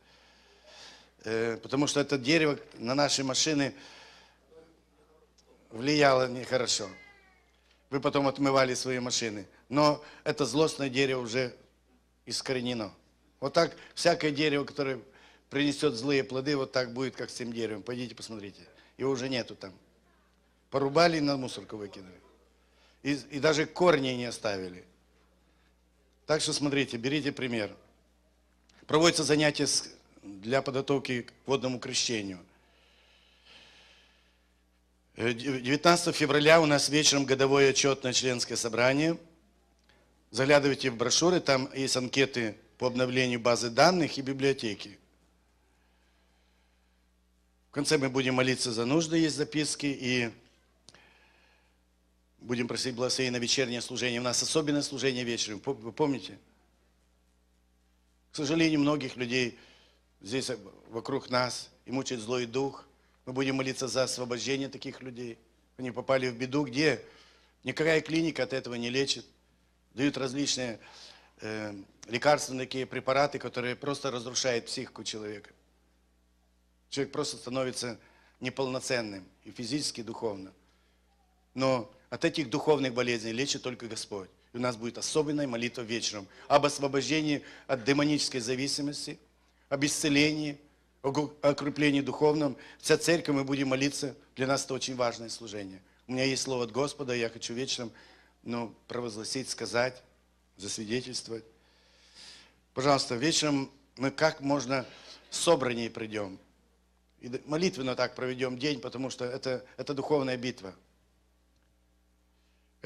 Э, Потому что это дерево на наши машины влияло нехорошо. Вы потом отмывали свои машины. Но это злостное дерево уже искоренено. Вот так всякое дерево, которое принесет злые плоды, вот так будет, как с тем деревом. Пойдите посмотрите. Его уже нету там. Порубали и на мусорку выкинули. И, и даже корни не оставили. Так что смотрите, берите пример. Проводятся занятия для подготовки к водному крещению. Э, дев- 19 февраля у нас вечером годовое отчетное членское собрание. Заглядывайте в брошюры, там есть анкеты по обновлению базы данных и библиотеки. В конце мы будем молиться за нужды, есть записки, и будем просить благословения на вечернее служение. У нас особенное служение вечером, вы помните? К сожалению, многих людей здесь э, вокруг нас и мучает злой дух. Мы будем молиться за освобождение таких людей. Они попали в беду, где никакая клиника от этого не лечит. Дают различные э, лекарственные такие препараты, которые просто разрушают психику человека. Человек просто становится неполноценным и физически, и духовно. Но от этих духовных болезней лечит только Господь. И у нас будет особенная молитва вечером об освобождении от демонической зависимости, об исцелении, о укреплении духовном. Вся церковь мы будем молиться. Для нас это очень важное служение. У меня есть слово от Господа, я хочу вечером ну, провозгласить, сказать, засвидетельствовать. Пожалуйста, вечером мы как можно собраннее придем. И молитвенно так проведем день, потому что это, это духовная битва.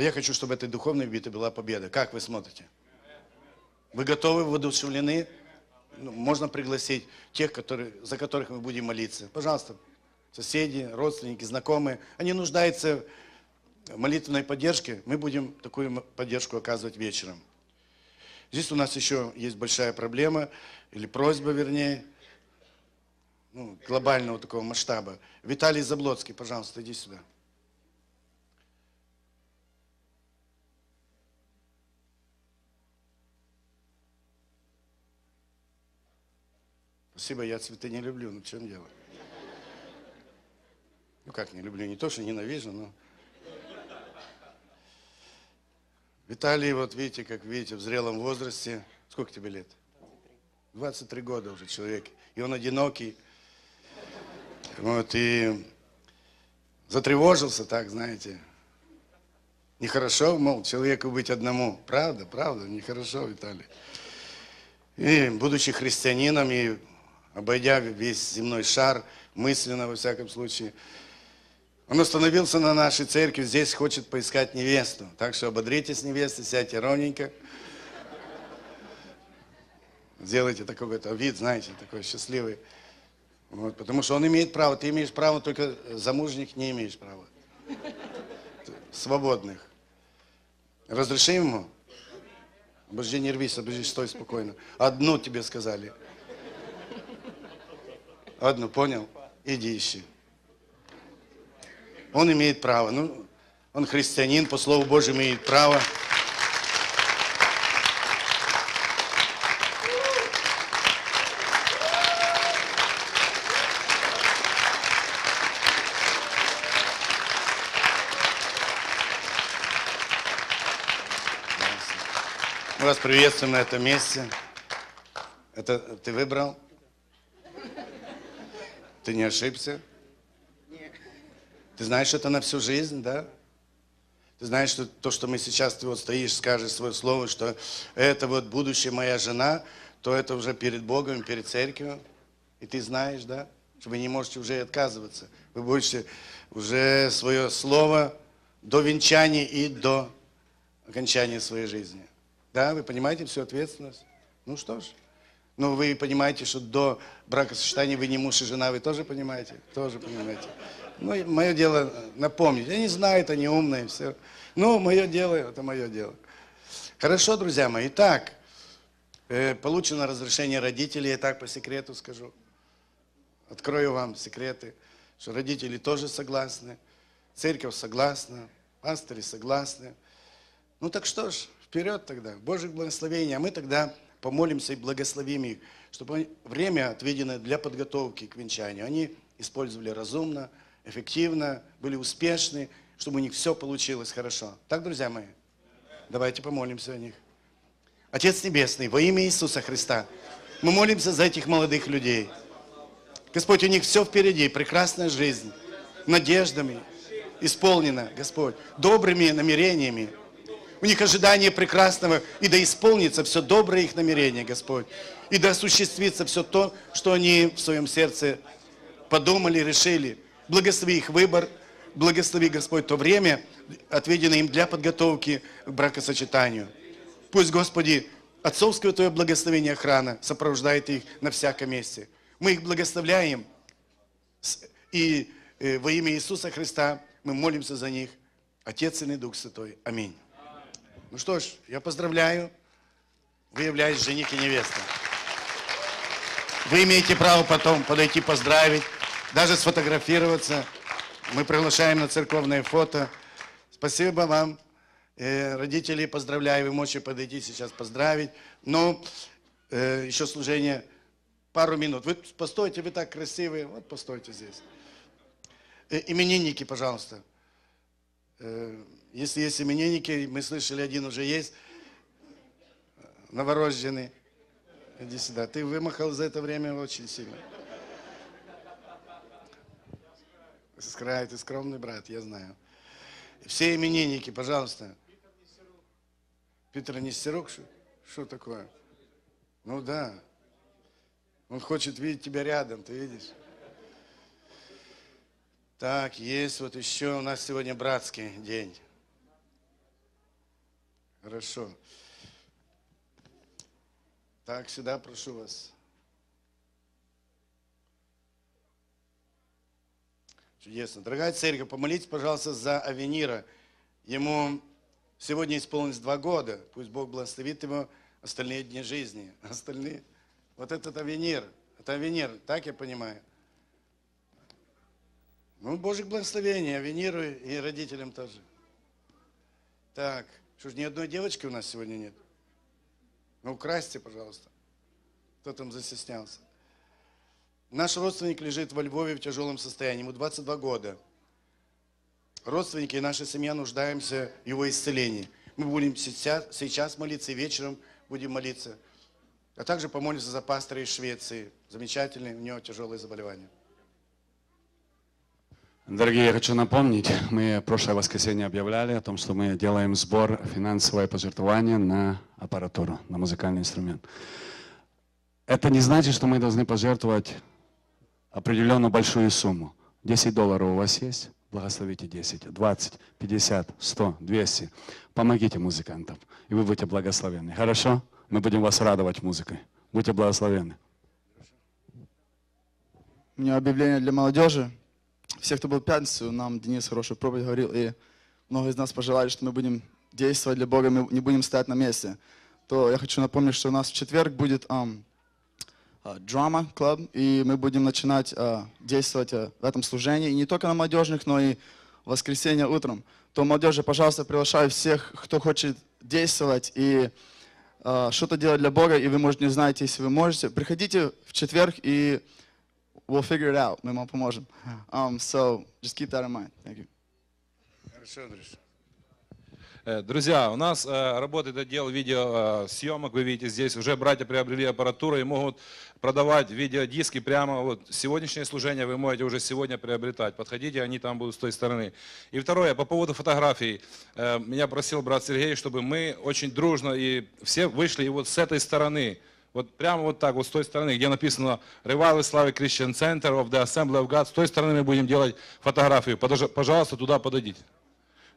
А я хочу, чтобы этой духовной битвой была победа. Как вы смотрите? Вы готовы, воодушевлены? Ну, можно пригласить тех, которые, за которых мы будем молиться. Пожалуйста, соседи, родственники, знакомые. Они нуждаются в молитвенной поддержке. Мы будем такую поддержку оказывать вечером. Здесь у нас еще есть большая проблема, или просьба, вернее, ну, глобального такого масштаба. Виталий Заблоцкий, пожалуйста, иди сюда. Спасибо, я цветы не люблю, ну в чем дело? Ну как не люблю, не то, что ненавижу, но... Виталий, вот видите, как видите, в зрелом возрасте. Сколько тебе лет? 23 года уже человек. И он одинокий. Вот, и затревожился так, знаете. Нехорошо, мол, человеку быть одному. Правда, правда, нехорошо, Виталий. И будучи христианином и обойдя весь земной шар, мысленно во всяком случае, он остановился на нашей церкви, здесь хочет поискать невесту. Так что ободритесь, невесты, сядьте ровненько. Сделайте такой какой-то вид, знаете, такой счастливый. Вот, потому что он имеет право, ты имеешь право, только замужних не имеешь права. Свободных. Разрешим ему? Обожди, не рвись, обожди, стой спокойно. Одну тебе сказали. Одну, понял? Иди ищи. Он имеет право. Ну, он христианин, по Слову Божьему имеет право. Мы вас приветствуем на этом месте. Это ты выбрал? Ты не ошибся? Ты знаешь, что это на всю жизнь, да? Ты знаешь, что то, что мы сейчас, ты вот стоишь, скажешь свое слово, что это вот будущая моя жена, то это уже перед Богом, перед церковью. И ты знаешь, да, что вы не можете уже отказываться. Вы будете уже свое слово до венчания и до окончания своей жизни. Да, вы понимаете всю ответственность? Ну что ж. Ну, вы понимаете, что до бракосочетания вы не муж и жена, вы тоже понимаете? Тоже понимаете. Ну, мое дело напомнить. Я не знаю, это не умные, все. Ну, мое дело, это мое дело. Хорошо, друзья мои. Итак, э, получено разрешение родителей, я так по секрету скажу. Открою вам секреты, что родители тоже согласны, церковь согласна, пастыри согласны. Ну так что ж, вперед тогда, Божьих благословений, а мы тогда помолимся и благословим их, чтобы время, отведенное для подготовки к венчанию, они использовали разумно, эффективно, были успешны, чтобы у них все получилось хорошо. Так, друзья мои? Давайте помолимся о них. Отец Небесный, во имя Иисуса Христа, мы молимся за этих молодых людей. Господь, у них все впереди, прекрасная жизнь, надеждами исполнена, Господь, добрыми намерениями. У них ожидание прекрасного, и да исполнится все доброе их намерение, Господь. И да осуществится все то, что они в своем сердце подумали, решили. Благослови их выбор, благослови, Господь, то время, отведенное им для подготовки к бракосочетанию. Пусть, Господи, отцовское Твое благословение охрана сопровождает их на всяком месте. Мы их благословляем, и э, во имя Иисуса Христа мы молимся за них. Отец, и Дух Святой. Аминь. Ну что ж, я поздравляю. Вы являетесь жених и невеста. Вы имеете право потом подойти поздравить, даже сфотографироваться. Мы приглашаем на церковное фото. Спасибо вам. Э, родителей поздравляю, вы можете подойти сейчас поздравить. Но э, еще служение пару минут. Вы постойте, вы так красивые. Вот постойте здесь. Э, именинники, пожалуйста. Э, если есть именинники, мы слышали, один уже есть. Новорожденный. Иди сюда. Ты вымахал за это время очень сильно. Скрай, ты скромный брат, я знаю. Все именинники, пожалуйста. Питер Нестерук, что, что такое? Ну да. Он хочет видеть тебя рядом, ты видишь? Так, есть вот еще у нас сегодня братский день. Хорошо. Так, сюда прошу вас. Чудесно. Дорогая церковь, помолитесь, пожалуйста, за Авенира. Ему сегодня исполнилось два года. Пусть Бог благословит его остальные дни жизни. <laughs> Остальные. Вот этот Авенир. Это Авенир, так я понимаю? Ну, Божьих благословений Авениру и родителям тоже. Так, что ж, ни одной девочки у нас сегодня нет? Ну, украсьте, пожалуйста. Кто там застеснялся? Наш родственник лежит во Львове в тяжелом состоянии. Ему 22 года. Родственники и наша семья нуждаемся в его исцелении. Мы будем сейчас, сейчас молиться и вечером будем молиться. А также помолимся за пастора из Швеции. Замечательный, у него тяжелое заболевание. Дорогие, я хочу напомнить, мы прошлое воскресенье объявляли о том, что мы делаем сбор финансовое пожертвование на аппаратуру, на музыкальный инструмент. Это не значит, что мы должны пожертвовать определенно большую сумму. 10 долларов у вас есть? Благословите 10, 20, 50, 100, 200. Помогите музыкантам, и вы будете благословенны. Хорошо? Мы будем вас радовать музыкой. Будьте благословенны. У меня объявление для молодежи. Все, кто был в пятницу, нам Денис хорошую проповедь говорил, и много из нас пожелали, что мы будем действовать для Бога, мы не будем стоять на месте. То я хочу напомнить, что у нас в четверг будет ам, а, драма клуб, и мы будем начинать а, действовать а, в этом служении, и не только на молодежных, но и в воскресенье утром. То молодежи, пожалуйста, приглашаю всех, кто хочет действовать и а, что-то делать для Бога, и вы, может, не знаете, если вы можете, приходите в четверг, и we'll figure it out. Мы вам поможем. Um, so just keep that in mind. Thank you. Хорошо, Андрюш. Э, Друзья, у нас э, работает отдел видеосъемок, вы видите здесь, уже братья приобрели аппаратуру и могут продавать видеодиски прямо, вот сегодняшнее служение вы можете уже сегодня приобретать, подходите, они там будут с той стороны. И второе, по поводу фотографий, Э, меня просил брат Сергей, чтобы мы очень дружно и все вышли и вот с этой стороны, вот прямо вот так, вот с той стороны, где написано Revival Slavic Christian Center of the Assembly of God, с той стороны мы будем делать фотографию, пожалуйста, туда подойдите.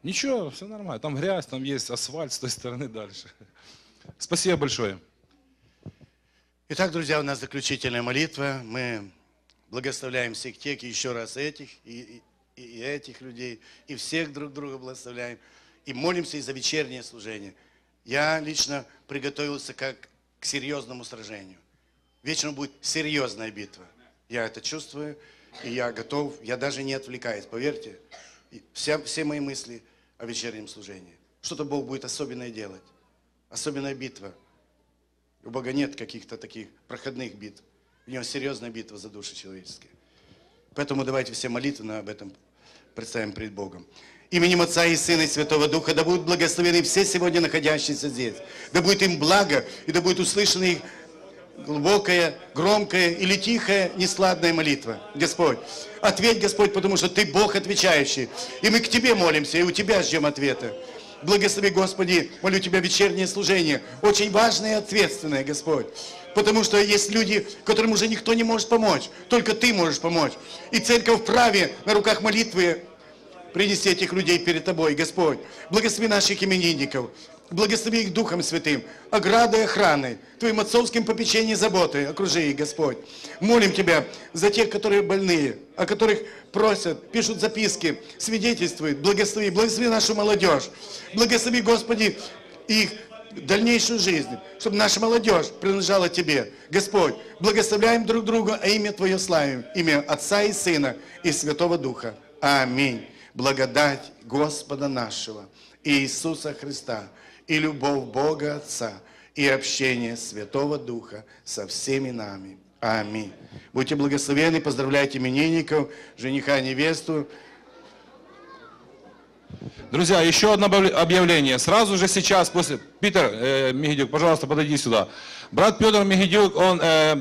Ничего, все нормально. Там грязь, там есть асфальт с той стороны дальше. Спасибо большое. Итак, друзья, у нас заключительная молитва. Мы благословляем всех тех, еще раз этих, и, и- и этих людей, и всех друг друга благословляем. И молимся и за вечернее служение. Я лично приготовился как к серьезному сражению. Вечером будет серьезная битва. Я это чувствую, и я готов, я даже не отвлекаюсь, поверьте. И вся, все мои мысли о вечернем служении. Что-то Бог будет особенное делать. Особенная битва. У Бога нет каких-то таких проходных битв. У него серьезная битва за души человеческие. Поэтому давайте все молитвенно об этом представим пред Богом. Именем Отца и Сына и Святого Духа, да будут благословены все сегодня находящиеся здесь. Да будет им благо, и да будет услышана их глубокая, громкая или тихая, нескладная молитва. Господь, ответь, Господь, потому что Ты Бог отвечающий. И мы к Тебе молимся, и у Тебя ждем ответа. Благослови, Господи, молю Тебя, вечернее служение. Очень важное и ответственное, Господь. Потому что есть люди, которым уже никто не может помочь. Только Ты можешь помочь. И церковь вправе на руках молитвы принести этих людей перед Тобой, Господь. Благослови наших именинников. Благослови их Духом Святым, оградой охраной, Твоим отцовским попечением заботой. Окружи их, Господь. Молим Тебя за тех, которые больные, о которых просят, пишут записки, свидетельствуют. Благослови, благослови нашу молодежь. Благослови, Господи, их дальнейшую жизнь, чтобы наша молодежь принадлежала Тебе. Господь, благословляем друг друга, а имя Твое славим. Имя Отца и Сына и Святого Духа. Аминь. Благодать Господа нашего Иисуса Христа и любовь Бога Отца и общение Святого Духа со всеми нами. Аминь. Будьте благословенны, поздравляйте именинников, жениха, невесту. Друзья, еще одно объяв- объявление. Сразу же сейчас, после... Питер э, Мегидюк, пожалуйста, подойди сюда. Брат Петр Мегидюк, он э,